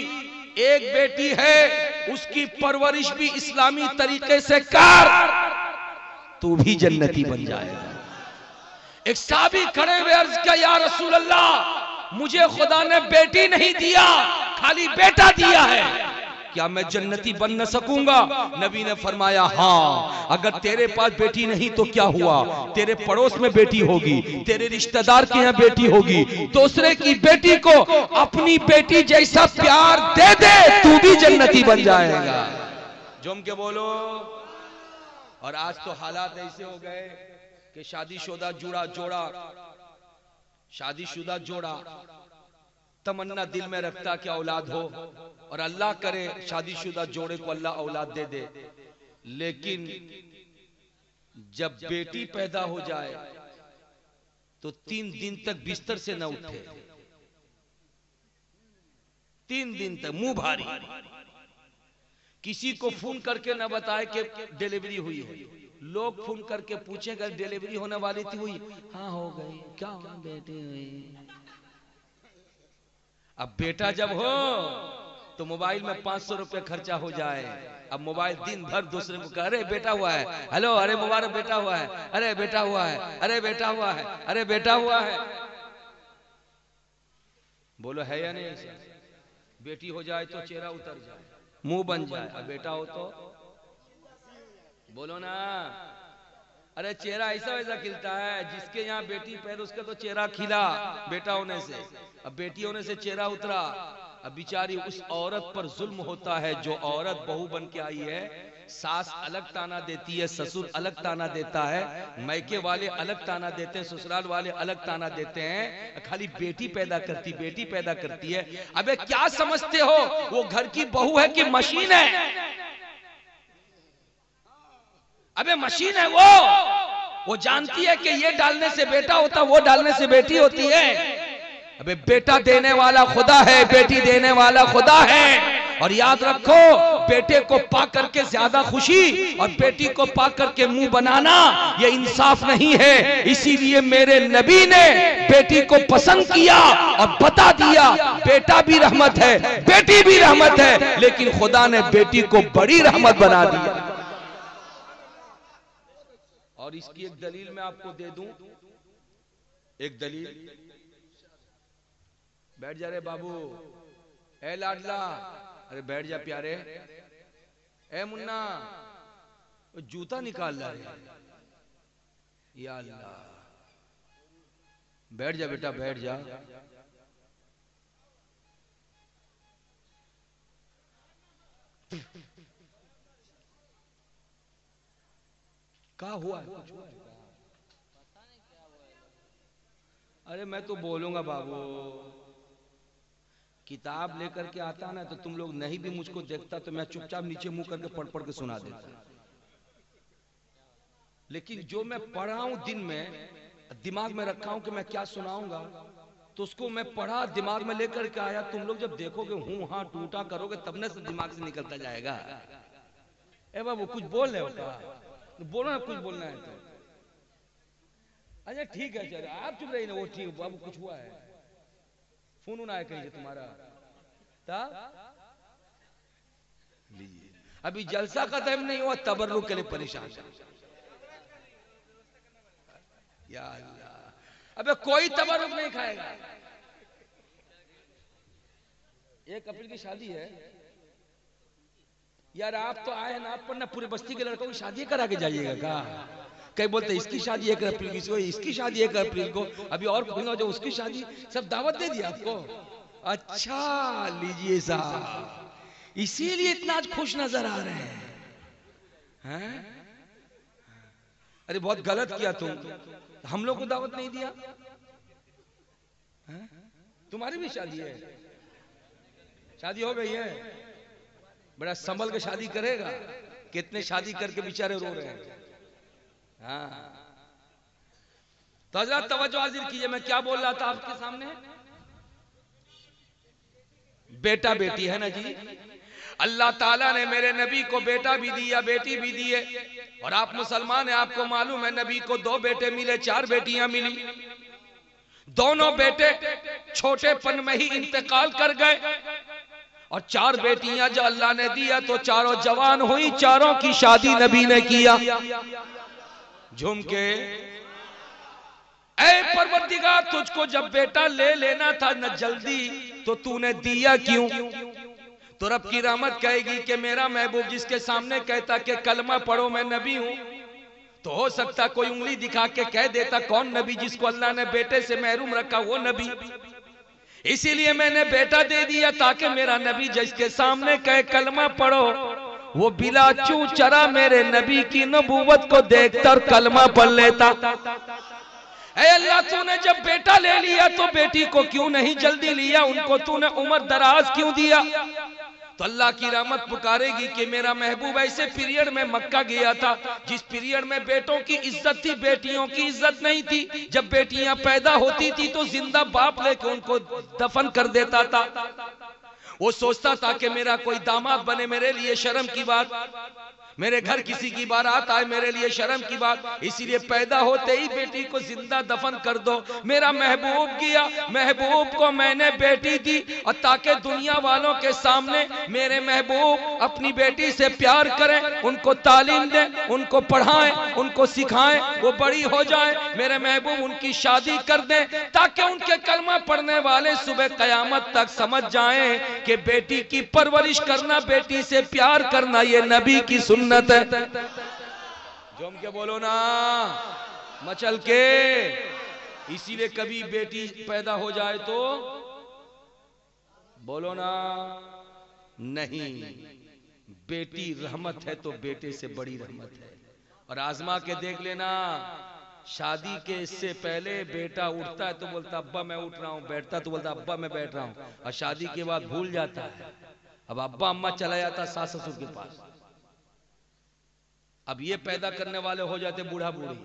एक बेटी है, उसकी परवरिश भी इस्लामी तरीके से कर, तू भी जन्नती बन जाएगा। एक साहबी खड़े हुए, अर्ज़ किया, या रसूल अल्लाह मुझे खुदा ने बेटी नहीं दिया, खाली बेटा दिया है। क्या मैं जन्नती बन न सकूँगा? नबी ने फरमाया हाँ अगर तेरे पास बेटी नहीं तो क्या हुआ? तेरे पड़ोस में बेटी होगी तेरे रिश्तेदार के यहाँ बेटी होगी दूसरे की बेटी को अपनी बेटी जैसा प्यार दे दे तू भी जन्नती बन जाएगा। जुम के बोलो। और आज तो हालात ऐसे हो गए कि शादीशुदा जुड़ा जोड़ा शादीशुदा जोड़ा। तमन्ना दिल में रखता कि औलाद हो। और अल्लाह करे, शादीशुदा जोड़े को अल्लाह औलाद दे दे। लेकिन जब बेटी पैदा हो जाए तो तीन दिन तक बिस्तर से न उठे। तीन दिन तक, मुँह भारी। किसी को फ़ोन करके न बताए कि डिलीवरी हुई है। लोग फ़ोन करके पूछे पूछेगा, डिलीवरी होने वाली थी हुई। हाँ हो गई। क्या बेटी हुई? अब बेटा जब हो तो मोबाइल में पाँच सौ रुपये खर्चा हो जाए। अब मोबाइल दिन भर दूसरे को अरे बेटा हुआ है। हेलो, अरे मुबारक, बेटा हुआ है। अरे बेटा हुआ है। अरे बेटा हुआ है। अरे बेटा हुआ है। बोलो, है या नहीं? ऐसा बेटी हो जाए तो चेहरा उतर जाए। मुँह बन जाए। बेटा हो तो? बोलो ना। अरे चेहरा ऐसा वैसा खिलता है जिसके यहाँ बेटी पैर उसका तो चेहरा खिला बेटा होने से। अब बेटी होने से चेहरा उतरा। अब बिचारी उस औरत पर जुल्म होता है जो औरत बहू बन के आई है। सास अलग ताना देती है ससुर अलग ताना देता है। मैके वाले अलग ताना देते हैं ससुराल वाले अलग ताना देते हैं। खाली बेटी पैदा करती बेटी पैदा करती है। अबे क्या समझते हो? वो घर की बहू है कि मशीन है? अबे मशीन है वो। वो। जानती है कि ये डालने से बेटा होता वो डालने से बेटी होती है। अबे बेटा देने वाला खुदा है बेटी देने वाला खुदा है। और याद रखो बेटे को पा करके ज़्यादा खुशी और बेटी को पा करके मुँह बनाना ये इंसाफ नहीं है। इसीलिए मेरे नबी ने बेटी को पसंद किया और बता दिया बेटा भी रहमत है बेटी भी रहमत है लेकिन खुदा ने बेटी को बड़ी रहमत बना दिया। और इसकी एक दलील मैं आपको दे दूँ। एक दलील। बैठ जा रहे बाबू। ए लाडला। अरे बैठ जा प्यारे। ए मुन्ना। जूता निकाल ला या अल्लाह। बैठ जा बेटा, बैठ जा। का हुआ है? कुछ अरे मैं तो बोलूँगा बाबू, किताब लेकर के आता ना तो तुम लोग नहीं भी मुझको देखता तो मैं चुपचाप नीचे मुँह करके पढ़ पढ़ के सुना देता। लेकिन जो मैं पढ़ा हूँ दिन में, दिमाग में रखा हूँ कि मैं क्या सुनाऊँगा तो उसको मैं पढ़ा, दिमाग में लेकर के आया, तुम लोग जब देखोगे हूँ हाँ टूटा करोगे, तब न दिमाग से निकलता जाएगा। ए बाबू, कुछ बोल रहे हो बोलो ना, कुछ बोलना है तो। अच्छा ठीक है, चलो, आप चुप रही ना, वो ठीक बाबू कुछ हुआ है। फ़ोन उन आया कहीं तुम्हारा। लीजिए। अभी जलसा खत्म नहीं हुआ, तबर्रुक के लिए परेशान या अल्लाह। अबे, कोई तबर्रुक नहीं खाएगा। एक अप्रैल की शादी है। यार आप तो आए ना आप ना पूरे बस्ती के लड़कों की शादी करा के जाइएगा का कई बोलते इसकी शादी एक अप्रैल की, इसकी शादी एक अप्रैल को, अभी और जो उसकी शादी, सब दावत दे दी आपको? अच्छा लीजिए साहब। इसीलिए इतना आज खुश नज़र आ रहे हैं। हैं? अरे बहुत गलत किया तुम। हम लोग को दावत नहीं दिया। तुम्हारी भी शादी है। शादी हो गई है। बड़ा संभल के शादी करेगा। कितने शादी करके बेचारे रो रहे हैं। हाँ। तो तवज्जो हाजिर कीजिए, मैं क्या बोल रहा था आपके सामने? बेटा बेटी है ना जी? अल्लाह ताला ने मेरे नबी को बेटा भी दिया, बेटी भी दी है। और आप मुसलमान हैं, आपको मालूम है नबी को दो बेटे मिले, चार बेटियाँ मिली। दोनों बेटे छोटेपन में ही इंतकाल कर गए। और चार बेटियाँ जो अल्लाह ने दिया तो चारों जवान हुई चारों की शादी नबी ने किया। झूम के ऐ परवरदिगार तुझको जब बेटा ले लेना था न जल्दी तो तूने दिया क्यों? तो रब की रहमत कहेगी कि मेरा महबूब जिसके सामने कहता कि कलमा पढ़ो मैं नबी हूँ। तो हो सकता कोई उंगली दिखा के कह देता कौन नबी जिसको अल्लाह ने बेटे से महरूम रखा वो नबी। इसीलिए मैंने बेटा दे दिया ताकि मेरा नबी जिसके सामने कहे कलमा पढ़ो, वो बिला चू चरा मेरे नबी की नबूवत को देखकर कलमा पढ़ लेता। अल्लाह, तूने जब बेटा ले लिया तो बेटी को क्यों नहीं जल्दी लिया? उनको तूने उम्र दराज क्यों दिया? तो अल्लाह की रहमत पुकारेगी कि मेरा महबूब ऐसे पीरियड में मक्का गया था, जिस पीरियड में बेटों की इज़्ज़त थी, बेटियों की इज़्ज़त नहीं थी। जब बेटियाँ पैदा होती थी तो ज़िंदा बाप लेके उनको दफन कर देता था। वो सोचता था कि मेरा कोई दामाद बने मेरे लिए शर्म की बात। मेरे घर किसी की बारात आए, मेरे लिए शर्म की बात। इसीलिए पैदा होते ही बेटी को ज़िंदा दफन कर दो। मेरा महबूब किया, महबूब को मैंने बेटी दी। और ताकि दुनिया वालों के सामने मेरे महबूब अपनी बेटी से प्यार करें, उनको तालीम दें, उनको पढ़ाएँ, उनको सिखाएँ, वो बड़ी हो जाए। मेरे महबूब उनकी शादी कर दें, ताकि उनके कलमा पढ़ने वाले सुबह कयामत तक समझ जाएँ कि बेटी की परवरिश करना, बेटी से प्यार करना, ये नबी की सुन्नत है। जोम के बोलो ना? मचल के। इसीलिए कभी बेटी पैदा हो जाए तो बोलो ना, नहीं। बेटी रहमत है तो बेटे से बड़ी रहमत है। और आजमा के देख लेना, शादी के इससे पहले बेटा उठता है तो बोलता, अब्बा मैं उठ रहा हूँ। बैठता तो बोलता, अब्बा मैं बैठ रहा हूँ। और शादी के बाद भूल जाता है। अब अब्बा अम्मा चला जाता सास ससुर के पास। अब ये पैदा करने वाले हो जाते बूढ़ा बूढ़ी।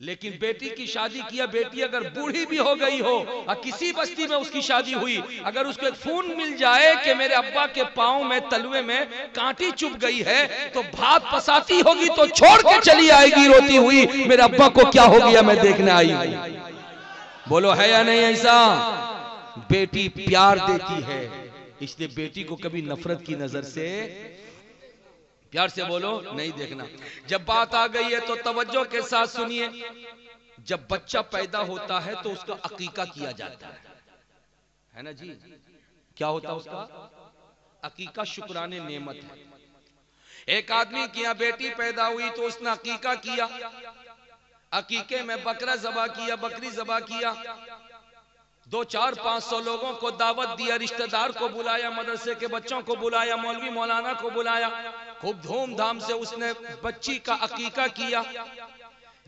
लेकिन बेटी की शादी किया बेटी अगर बूढ़ी भी हो गई हो और किसी बस्ती में उसकी शादी हुई अगर उसको एक फ़ोन मिल जाए कि मेरे अब्बा के पाँव में तलवे में कांटी चुप गई है तो भात पसाती होगी तो छोड़ के चली आएगी रोती हुई मेरे अब्बा को क्या हो गया मैं देखने आई। बोलो है या नहीं ऐसा? बेटी प्यार देती है। इसलिए बेटी को कभी नफरत की नज़र से प्यार से बोलो, नहीं देखना। जब बात आ गई है तो तवज्जो के साथ सुनिए। जब बच्चा पैदा होता है तो उसका अकीका किया जाता है। है ना जी? क्या होता है उसका? अकीका शुक्राने नेमत है। एक आदमी की यहाँ बेटी पैदा हुई तो उसने अकीका किया। अकीके में बकरा जबा किया, बकरी जबा किया। दो चार पाँच सौ लोगों को दावत दिया, रिश्तेदार को बुलाया, मदरसे के बच्चों को बुलाया, मौलवी मौलाना को बुलाया। खूब धूमधाम से उसने बच्ची का अकीका किया,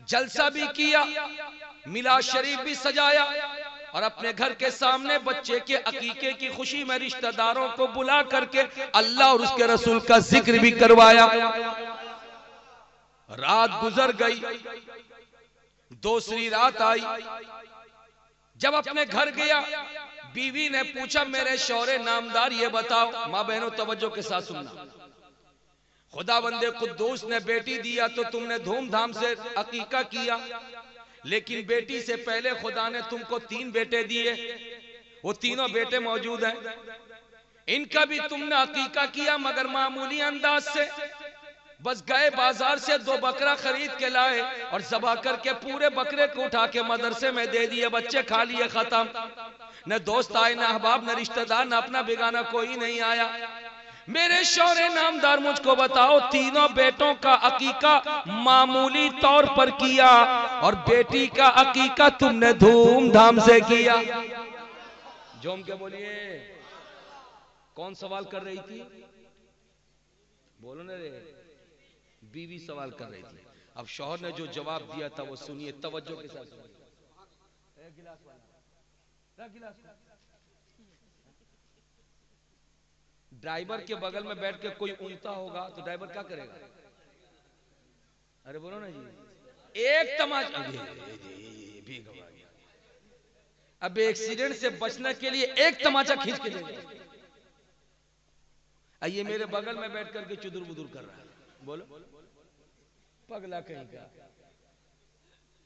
जलसा भी किया मिला शरीफ भी सजाया और अपने घर के सामने बच्चे के अकीके की खुशी में रिश्तेदारों को बुला करके अल्लाह और उसके रसूल का ज़िक्र भी करवाया। रात गुजर गई, दूसरी रात आई जब अपने घर गया, बीवी ने पूछा, मेरे शौरे नामदार, ये बताओ, माँ बहनों, तवज्जो के साथ सुनना। खुदा बंदे कुद्दूस ने बेटी दिया तो तुमने धूमधाम से अकीका किया। लेकिन बेटी से पहले खुदा ने तुमको तीन बेटे दिए। वो तीनों बेटे मौजूद हैं। इनका भी तुमने अकीका किया, मगर मामूली अंदाज से बस गए बाज़ार से दो बकरा खरीद के लाए और जबा करके पूरे बकरे को उठा के मदरसे में दे दिए, बच्चे खा लिए, खत्म। न दोस्त आए, न अहबाब, न रिश्तेदार, न अपना बेगाना कोई नहीं आया। मेरे शौरे नामदार, मुझको बताओ, तीनों बेटों का अकीका मामूली तौर पर किया और बेटी का अकीका तुमने धूमधाम से किया। जोम के बोलिए, कौन सवाल कर रही थी? बोलो ना रे। बीवी सवाल कर रही थी। अब शोहर ने जो जवाब दिया था वो सुनिए तवज्जो के साथ। ड्राइवर के बगल में बैठ के कोई ऊँगता होगा तो ड्राइवर क्या करेगा? अरे बोलो ना जी। एक तमाचा। अब एक्सीडेंट से बचने के लिए एक तमाचा खींच के देगा। ये मेरे बगल में बैठ करके चुदुर बुदुर कर रहा है। बोलो। पगला कहीं का?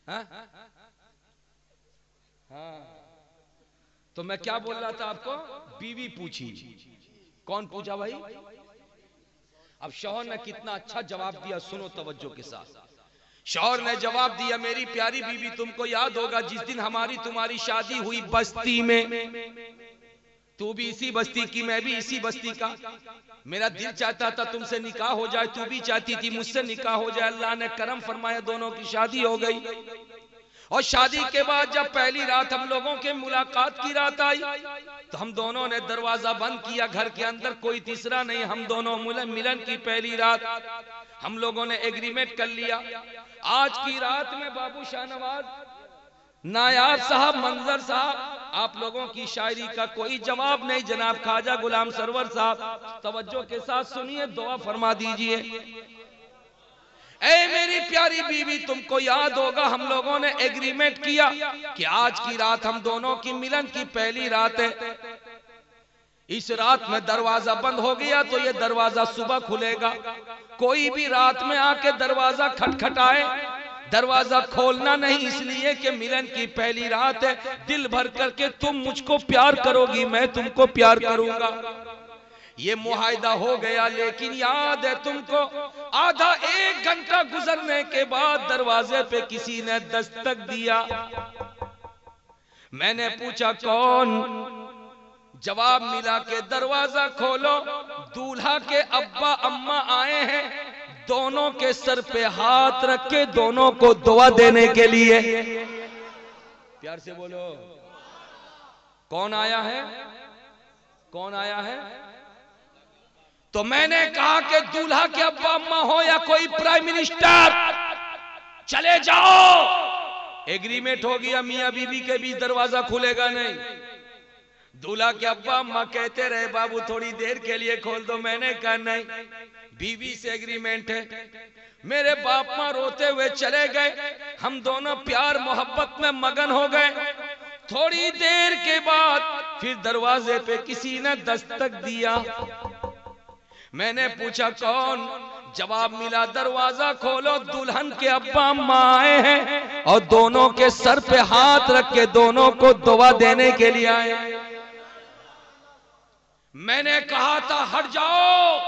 हाँ? हाँ। तो मैं क्या बोल रहा था आपको? बीवी पूछी। कौन पूछा भाई? अब शौहर ने कितना अच्छा जवाब दिया सुनो तवज्जो के साथ। शौहर ने जवाब दिया मेरी प्यारी बीवी तुमको याद होगा जिस दिन हमारी तुम्हारी शादी हुई बस्ती में। तू भी इसी बस्ती की, मैं भी इसी बस्ती का। मेरा दिल चाहता था तुमसे निकाह हो जाए, तू भी चाहती थी मुझसे निकाह हो जाए। अल्लाह ने करम फरमाया, दोनों की शादी हो गई। और शादी के बाद जब पहली रात हम लोगों के मुलाकात की रात आई तो हम दोनों ने दरवाज़ा बंद किया, घर के अंदर कोई तीसरा नहीं, हम दोनों मिलन की पहली रात हम लोगों ने एग्रीमेंट कर लिया। आज की रात में बाबू शाहनवाज नायाब साहब, मंजर साहब, आप लोगों की शायरी का कोई जवाब नहीं, जनाब खाजा गुलाम सरवर साहब। तवज्जो के साथ सुनिए, दुआ फरमा दीजिए। ए मेरी प्यारी बीवी, तुमको याद होगा, हम लोगों ने एग्रीमेंट किया कि आज की रात हम दोनों की मिलन की पहली रात है। इस रात में दरवाज़ा बंद हो गया तो ये दरवाज़ा सुबह खुलेगा। कोई भी रात में आके दरवाज़ा खटखटाए दरवाज़ा खोलना नहीं, इसलिए कि मिलन की पहली रात है। दिल भर करके तुम मुझको प्यार करोगी, मैं तुमको प्यार करूँगा। ये मुहिदा हो गया, लेकिन याद है तुमको, आधा एक घंटा गुजरने के बाद दरवाजे पे किसी ने दस्तक दिया। मैंने पूछा, कौन? जवाब मिला के दरवाज़ा खोलो, दूल्हा के अब्बा अम्मा आए हैं। दोनों के सर पे हाथ रख के दोनों को दुआ देने के लिए। प्यार से बोलो। कौन आया है? कौन आया है? तो मैंने कहा कि दूल्हा के अब्बा अम्मा हो या कोई प्राइम मिनिस्टर, चले जाओ। एग्रीमेंट हो गया, मियाँ बीबी के बीच दरवाज़ा खुलेगा नहीं। दूल्हा के अब्बा अम्मा कहते रहे, बाबू, थोड़ी देर के लिए खोल दो। मैंने कहा, नहीं। बीवी से एग्रीमेंट है। मेरे बाप माँ रोते हुए चले गए। हम दोनों प्यार, मोहब्बत में मगन हो गए। थोड़ी देर के बाद फिर दरवाजे पे किसी ने दस्तक दिया। मैंने पूछा, कौन? जवाब मिला, दरवाज़ा खोलो, दुल्हन के अब्बा अम्मा आए हैं और दोनों के सर पे हाथ रख के दोनों को दुआ देने के लिए आए मैंने कहा था, हट जाओ।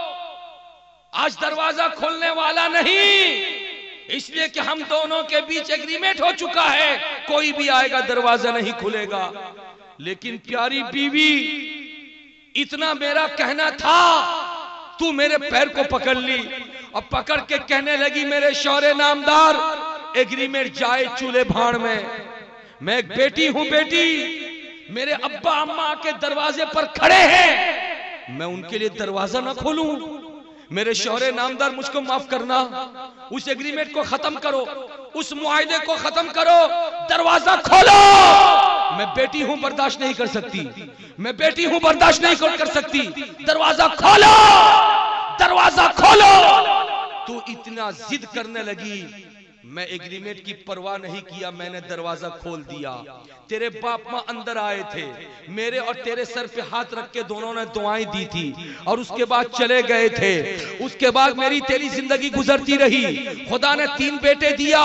आज दरवाज़ा खोलने वाला नहीं। इसलिए कि हम दोनों के बीच एग्रीमेंट हो चुका है। कोई भी आएगा, दरवाज़ा नहीं खुलेगा। लेकिन प्यारी बीवी, इतना मेरा कहना था, तू मेरे पैर को पकड़ ली। और पकड़ के कहने लगी, मेरे शौर्य नामदार एग्रीमेंट जाए चूल्हे भाड़ में। मैं एक बेटी हूँ, बेटी। मेरे अब्बा अम्मा के दरवाजे पर खड़े हैं। मैं उनके लिए दरवाज़ा ना खोलूं। मेरे शौर्य नामदार मुझको माफ़ करना। उस एग्रीमेंट को खत्म करो। उस मुआहदे को खत्म करो। दरवाज़ा खोलो। मैं बेटी हूँ, बर्दाश्त नहीं कर सकती। मैं बेटी हूँ, बर्दाश्त नहीं कर सकती। दरवाज़ा खोलो। दरवाज़ा खोलो। तू इतना जिद करने लगी। मैं एग्रीमेंट की परवाह नहीं किया मैंने दरवाज़ा खोल दिया। तेरे बाप माँ अंदर आए थे। मेरे और तेरे सर पे हाथ रख के दोनों ने दुआएँ दी थी। और उसके बाद चले गए थे। उसके बाद मेरी तेरी ज़िंदगी गुजरती रही। खुदा ने तीन बेटे दिया।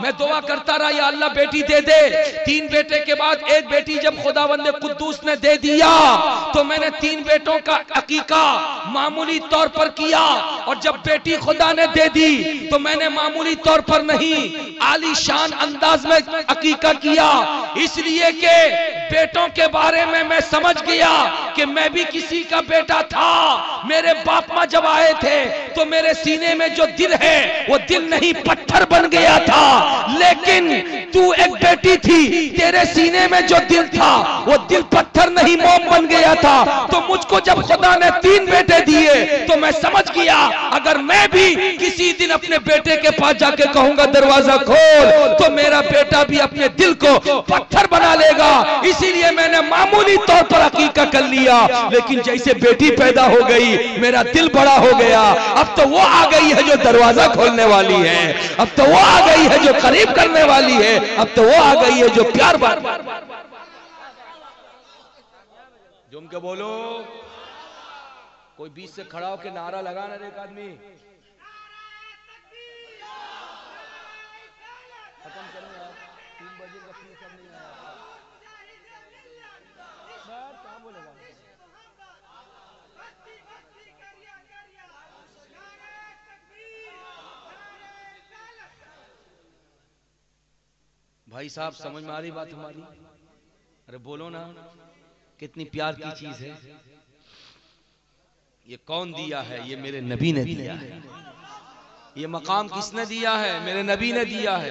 मैं दुआ करता रहा या अल्लाह बेटी दे दे। तीन बेटे के बाद एक बेटी जब खुदा बंदे कुद्दूस ने दे दिया तो मैंने तीन बेटों का अकीका मामूली तौर पर किया और जब बेटी खुदा ने दे दी तो मैंने मामूली तौर पर नहीं आलीशान अंदाज में अकीका किया। इसलिए कि बेटों के बारे में मैं समझ गया कि मैं भी किसी का बेटा था। मेरे बाप माँ जब आए थे तो मेरे सीने में जो दिल है, वो दिल नहीं पत्थर बन गया था। लेकिन तू एक बेटी थी, तेरे सीने में जो दिल था, वो दिल पत्थर नहीं मोम बन गया था। तो मुझको जब खुदा ने तीन बेटे दिए तो मैं समझ गया, अगर मैं भी किसी दिन अपने बेटे के पास जाके कहूँगा दरवाज़ा खोल तो मेरा बेटा भी अपने दिल को पत्थर बना लेगा। इसीलिए मैंने मामूली तौर पर अकीका कर लिया। लेकिन जैसे बेटी पैदा हो गई, मेरा दिल बड़ा हो गया। अब तो वो आ गई है जो दरवाज़ा खोलने वाली है। अब तो वो आ गई है जो करीब करने वाली है। अब तो वो आ गई है जो प्यार बार जुम के बोलो, कोई बीच से खड़ा होकर नारा लगाना एक आदमी। खत्म करें यार तीन बजे का फ़ीस सब नहीं आया। सर, कहाँ बोलेगा? भाई साहब, समझ में आ रही बात हमारी? अरे बोलो ना, कितनी प्यार की चीज़ है। ये कौन दिया है? ये मेरे नबी ने दिया है। ये मकाम किसने दिया है? मेरे नबी ने दिया है।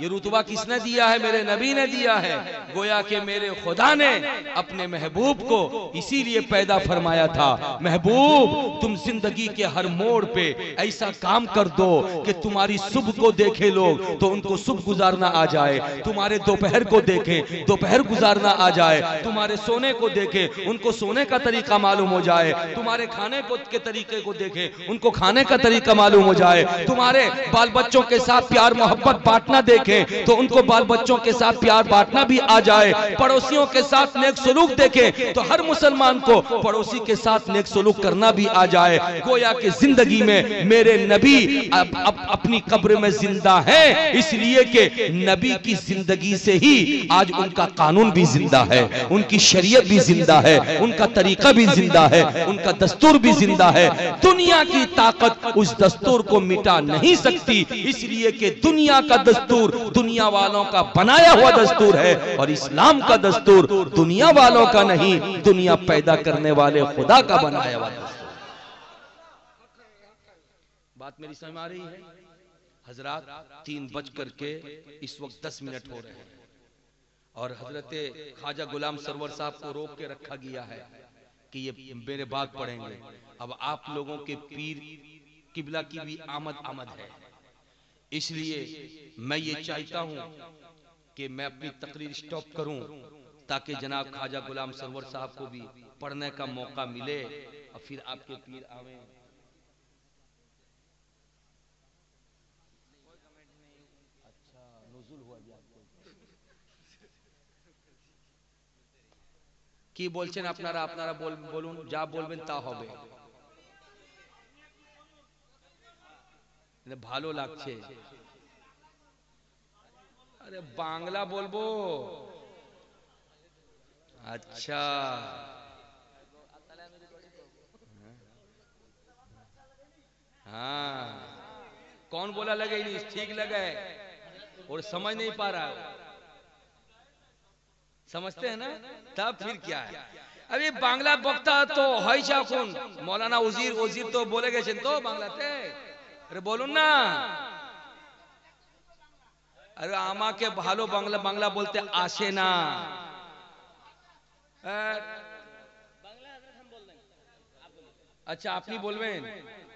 ये रुतबा किसने दिया है? मेरे नबी ने दिया है। गोया के मेरे खुदा ने अपने महबूब को इसीलिए पैदा फरमाया था, महबूब, तुम ज़िंदगी के हर मोड़ पे ऐसा काम कर दो कि तुम्हारी सुबह को देखे लोग तो उनको सुबह गुजारना आ जाए, तुम्हारे दोपहर को देखे दोपहर गुजारना आ जाए, तुम्हारे सोने को देखे उनको सोने का तरीका मालूम हो जाए, तुम्हारे खाने को के तरीके को देखे उनको खाने का तरीका मालूम हो जाए तुम्हारे बाल बच्चों के साथ प्यार, मोहब्बत, बांटना देखें तो उनको बाल बच्चों के साथ प्यार, बांटना भी आ जाए। पड़ोसियों के साथ नेक सलूक देखें तो हर मुसलमान को पड़ोसी के साथ नेक सलूक करना भी आ जाए। गोया कि ज़िंदगी में मेरे नबी अपनी कब्र में ज़िंदा है, इसलिए कि नबी की ज़िंदगी से ही आज उनका कानून भी ज़िंदा है, उनकी शरीयत भी ज़िंदा है, उनका तरीका भी ज़िंदा है, उनका दस्तूर भी ज़िंदा है। दुनिया की ताकत उस दस्तूर को मिटा नहीं सकती, इसलिए कि दुनिया का दस्तूर, दुनिया वालों का बनाया हुआ दस्तूर है और इस्लाम का दस्तूर, दुनिया वालों का नहीं, दुनिया पैदा करने वाले खुदा का बनाया हुआ दस्तूर। बात मेरी समझ आ रही है? हज़रत तीन बज करके इस वक्त दस मिनट हो रहे हैं। और हज़रत ख्वाजा गुलाम सरवर साहब को रोक के रखा गया है कि ये मेरे बाद पढ़ेंगे। अब आप लोगों के पीर किबला की भी आमद आमद है इसलिए मैं ये चाहता हूं कि मैं अपनी तकरीर स्टॉप करूं ताकि जनाब ख्वाजा गुलाम सरवर साहब को भी पढ़ने का मौका मिले और फिर आपके पीर आवे अच्छा नजुल हुआ जी आपको কি বলছেন আপনারা আপনারা বলুন যা বলবেন তা হবে એટલે ભાલો લાગશે અરે બાંગ્લા બોલબો हाँ। कौन बोला लगे ठीक लगे और समझ नहीं पा रहा। समझते हैं ना? तब फिर क्या है? अब बांग्ला बक्ता तो है मौलाना उजीर उजीर तो बोले गए तो बांग्ला আরে বলুন না। আরে আমাকে ভালো বাংলা বাংলা বলতে আসে না। হ্যাঁ। আচ্ছা আপনি বলবেন?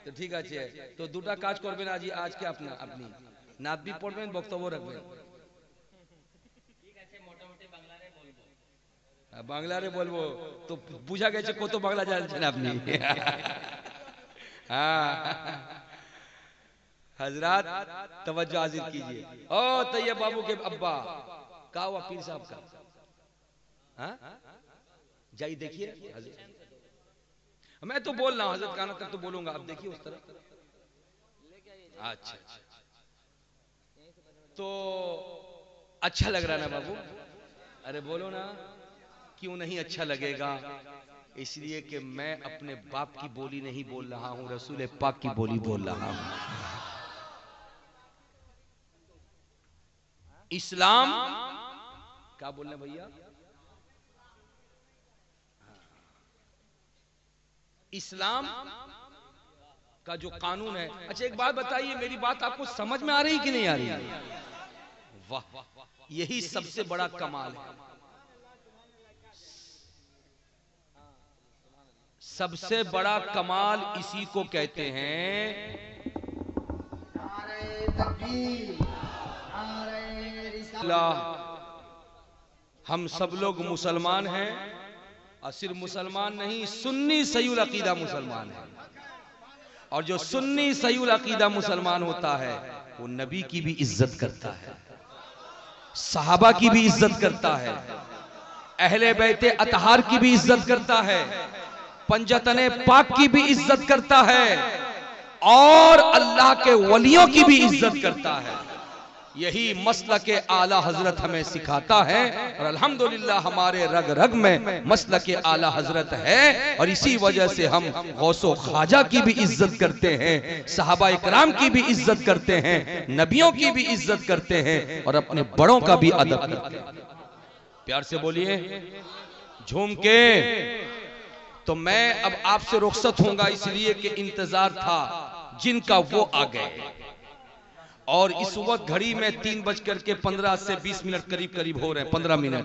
তো ঠিক আছে। তো দুটা কাজ করবেন আজ, আজকে আপনি আপনি। নাতবি পড়বেন, বক্তব্য রাখবেন। হ্যাঁ, বাংলারে বলব। তো বুঝা গেছে কত বাংলা জানছেন আপনি। হ্যাঁ। हज़रत, तवज्जो हाजिर कीजिए। ओ तैयब बाबू के अब्बा का हुआ पीर साहब का। हाँ? जाइए देखिए। मैं तो बोल रहा हूँ, हज़रत खाना तक तो बोलूँगा। आप देखिए उस तरफ़। अच्छा तो अच्छा लग रहा ना बाबू? अरे बोलो ना, क्यों नहीं अच्छा लगेगा? इसलिए कि मैं अपने बाप की बोली नहीं बोल रहा हूँ, रसूल पाक की बोली बोल रहा हूँ। इस्लाम। क्या बोल रहे भैया? इस्लाम का जो कानून है। अच्छा एक बात बताइए मेरी बात आपको समझ में आ रही कि नहीं आ रही वाह यही सबसे बड़ा कमाल है। सबसे बड़ा कमाल इसी को कहते हैं। हम सब लोग मुसलमान हैं और सिर्फ़ मुसलमान नहीं, सुन्नी सयूल अकीदा मुसलमान है। और जो सुन्नी सयूल अकीदा मुसलमान होता है, वो नबी की भी इज़्ज़त करता है, साहबा की भी इज़्ज़त करता है, अहले बैते अतहार की भी इज़्ज़त करता है, पंजतने पाक की भी इज़्ज़त करता है, और अल्लाह के वलियों की भी इज़्ज़त करता है। यही मसल के आला हज़रत हमें सिखाता है और अल्हम्दुलिल्लाह हमारे रग रग में मसल के आला हज़रत है और इसी वजह से हम गौसो ख्वाजा की भी इज़्ज़त करते हैं, साहबा इकराम की भी इज़्ज़त करते हैं, नबियों की भी इज़्ज़त करते हैं और अपने बड़ों का भी अदब करते हैं। प्यार से बोलिए, झूम के। तो मैं अब आपसे रुखसत होऊँगा इसलिए कि इंतज़ार था जिनका वो आ गए। और इस वक्त घड़ी में तीन बजकर के पंद्रह से बीस मिनट करीब करीब हो रहे हैं पंद्रह मिनट।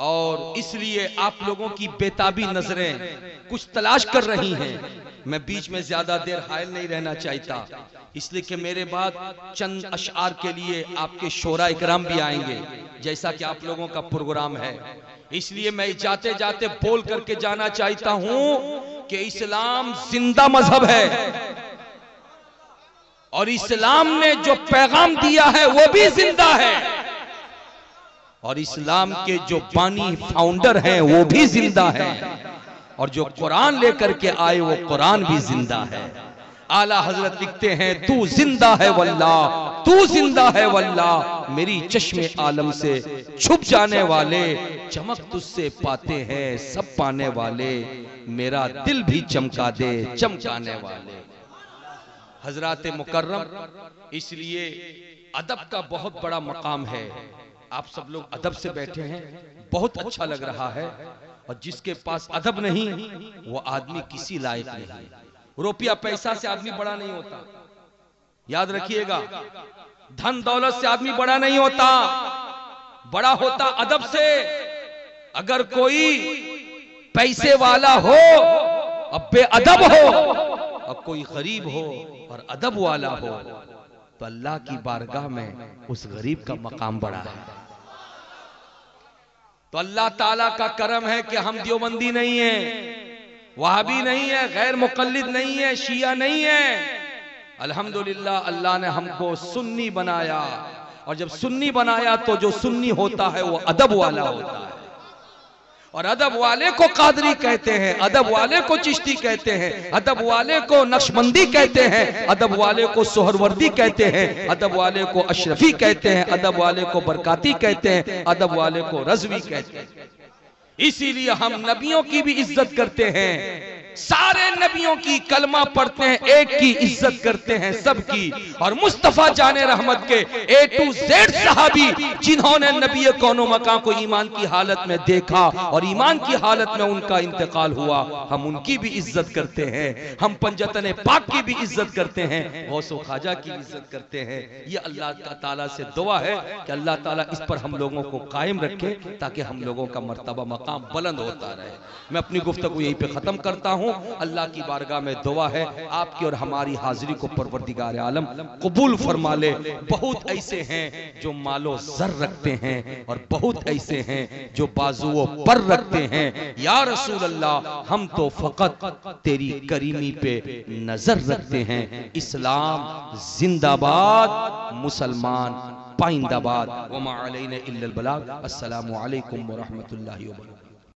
और इसलिए आप लोगों की बेताबी नज़रें कुछ तलाश कर रही हैं। मैं बीच में ज़्यादा देर हायल नहीं रहना चाहता। इसलिए कि मेरे बाद चंद अशार के लिए आपके शोरा इकराम भी आएँगे जैसा कि आप लोगों का प्रोग्राम है। इसलिए मैं जाते जाते बोल करके जाना चाहता हूँ कि इस्लाम ज़िंदा मज़हब है। और इस्लाम ने जो पैगाम दिया है, वो भी ज़िंदा है। और इस्लाम के जो बानी फाउंडर हैं, वो भी ज़िंदा है। और जो कुरान लेकर के आए, वो कुरान भी ज़िंदा है। आला हज़रत लिखते हैं, तू ज़िंदा है वल्ला तू ज़िंदा है वल्ला मेरी चश्मे आलम से छुप जाने वाले, चमक तुझसे पाते हैं, सब पाने वाले, मेरा दिल भी चमका दे, चमकाने वाले। हज़रत मुकर्रम, इसलिए अदब का बहुत बड़ा मकाम है। आप सब लोग अदब से बैठे हैं, बहुत अच्छा लग रहा है, और जिसके पास अदब नहीं, वो आदमी किसी लायक नहीं। रुपया पैसा से आदमी बड़ा नहीं होता। याद रखिएगा, धन दौलत से आदमी बड़ा नहीं होता। बड़ा होता अदब से। अगर कोई पैसे वाला हो, अब बेअदब हो। और कोई गरीब हो और अदब वाला हो तो अल्लाह की बारगाह में उस गरीब का मकाम बड़ा है। तो अल्लाह ताला का करम है कि हम देवबंदी नहीं है, वहाबी नहीं है, गैर मुकल्लिद नहीं है, शिया नहीं है। अल्हम्दुलिल्लाह, अल्लाह ने हमको सुन्नी बनाया। और जब सुन्नी बनाया तो जो सुन्नी होता है वो अदब वाला होता है। और अदब वाले को कादरी कहते हैं, अदब वाले को चिश्ती कहते हैं, अदब वाले को नक्शबंदी कहते हैं, अदब वाले को सोहरवर्दी कहते हैं, अदब वाले को अशरफी कहते हैं, अदब वाले को बरकाती कहते हैं, अदब वाले को रजवी कहते हैं। इसीलिए हम नबियों की भी इज़्ज़त करते हैं। सारे नबियों की कलमा पढ़ते हैं, एक की इज़्ज़त करते हैं सबकी। और मुस्तफ़ा जाने रहमत के ए टू जेड सहाबी, जिन्होंने नबी कौनो मकाम को ईमान की हालत में देखा और ईमान की हालत में उनका इंतकाल हुआ। हम उनकी भी इज़्ज़त करते हैं, हम पंजतन पाक की भी इज़्ज़त करते हैं, गौसो खाजा की इज़्ज़त करते हैं। ये अल्लाह ताला से दुआ है कि अल्लाह ताला इस पर हम लोगों को कायम रखे ताकि हम लोगों का मरतबा मकाम बुलंद होता रहे। मैं अपनी गुफ्तगु यहीं पे खत्म करता हूँ। अल्लाह की बारगाह में दुआ है, आपकी और हमारी हाजिरी को परवरदिगार आलम कबूल फरमा ले। बहुत ऐसे हैं जो मालो जर रखते हैं और बहुत ऐसे हैं जो बाजुओं पर रखते हैं। या रसूल अल्लाह हम तो फकत तेरी करीमी पे नज़र रखते हैं। इस्लाम जिंदाबाद, मुसलमान पाइंदाबाद। वमा अलैना इल्लल बलाग। अस्सलामु अलैकुम व रहमतुल्लाहि व बरकातहू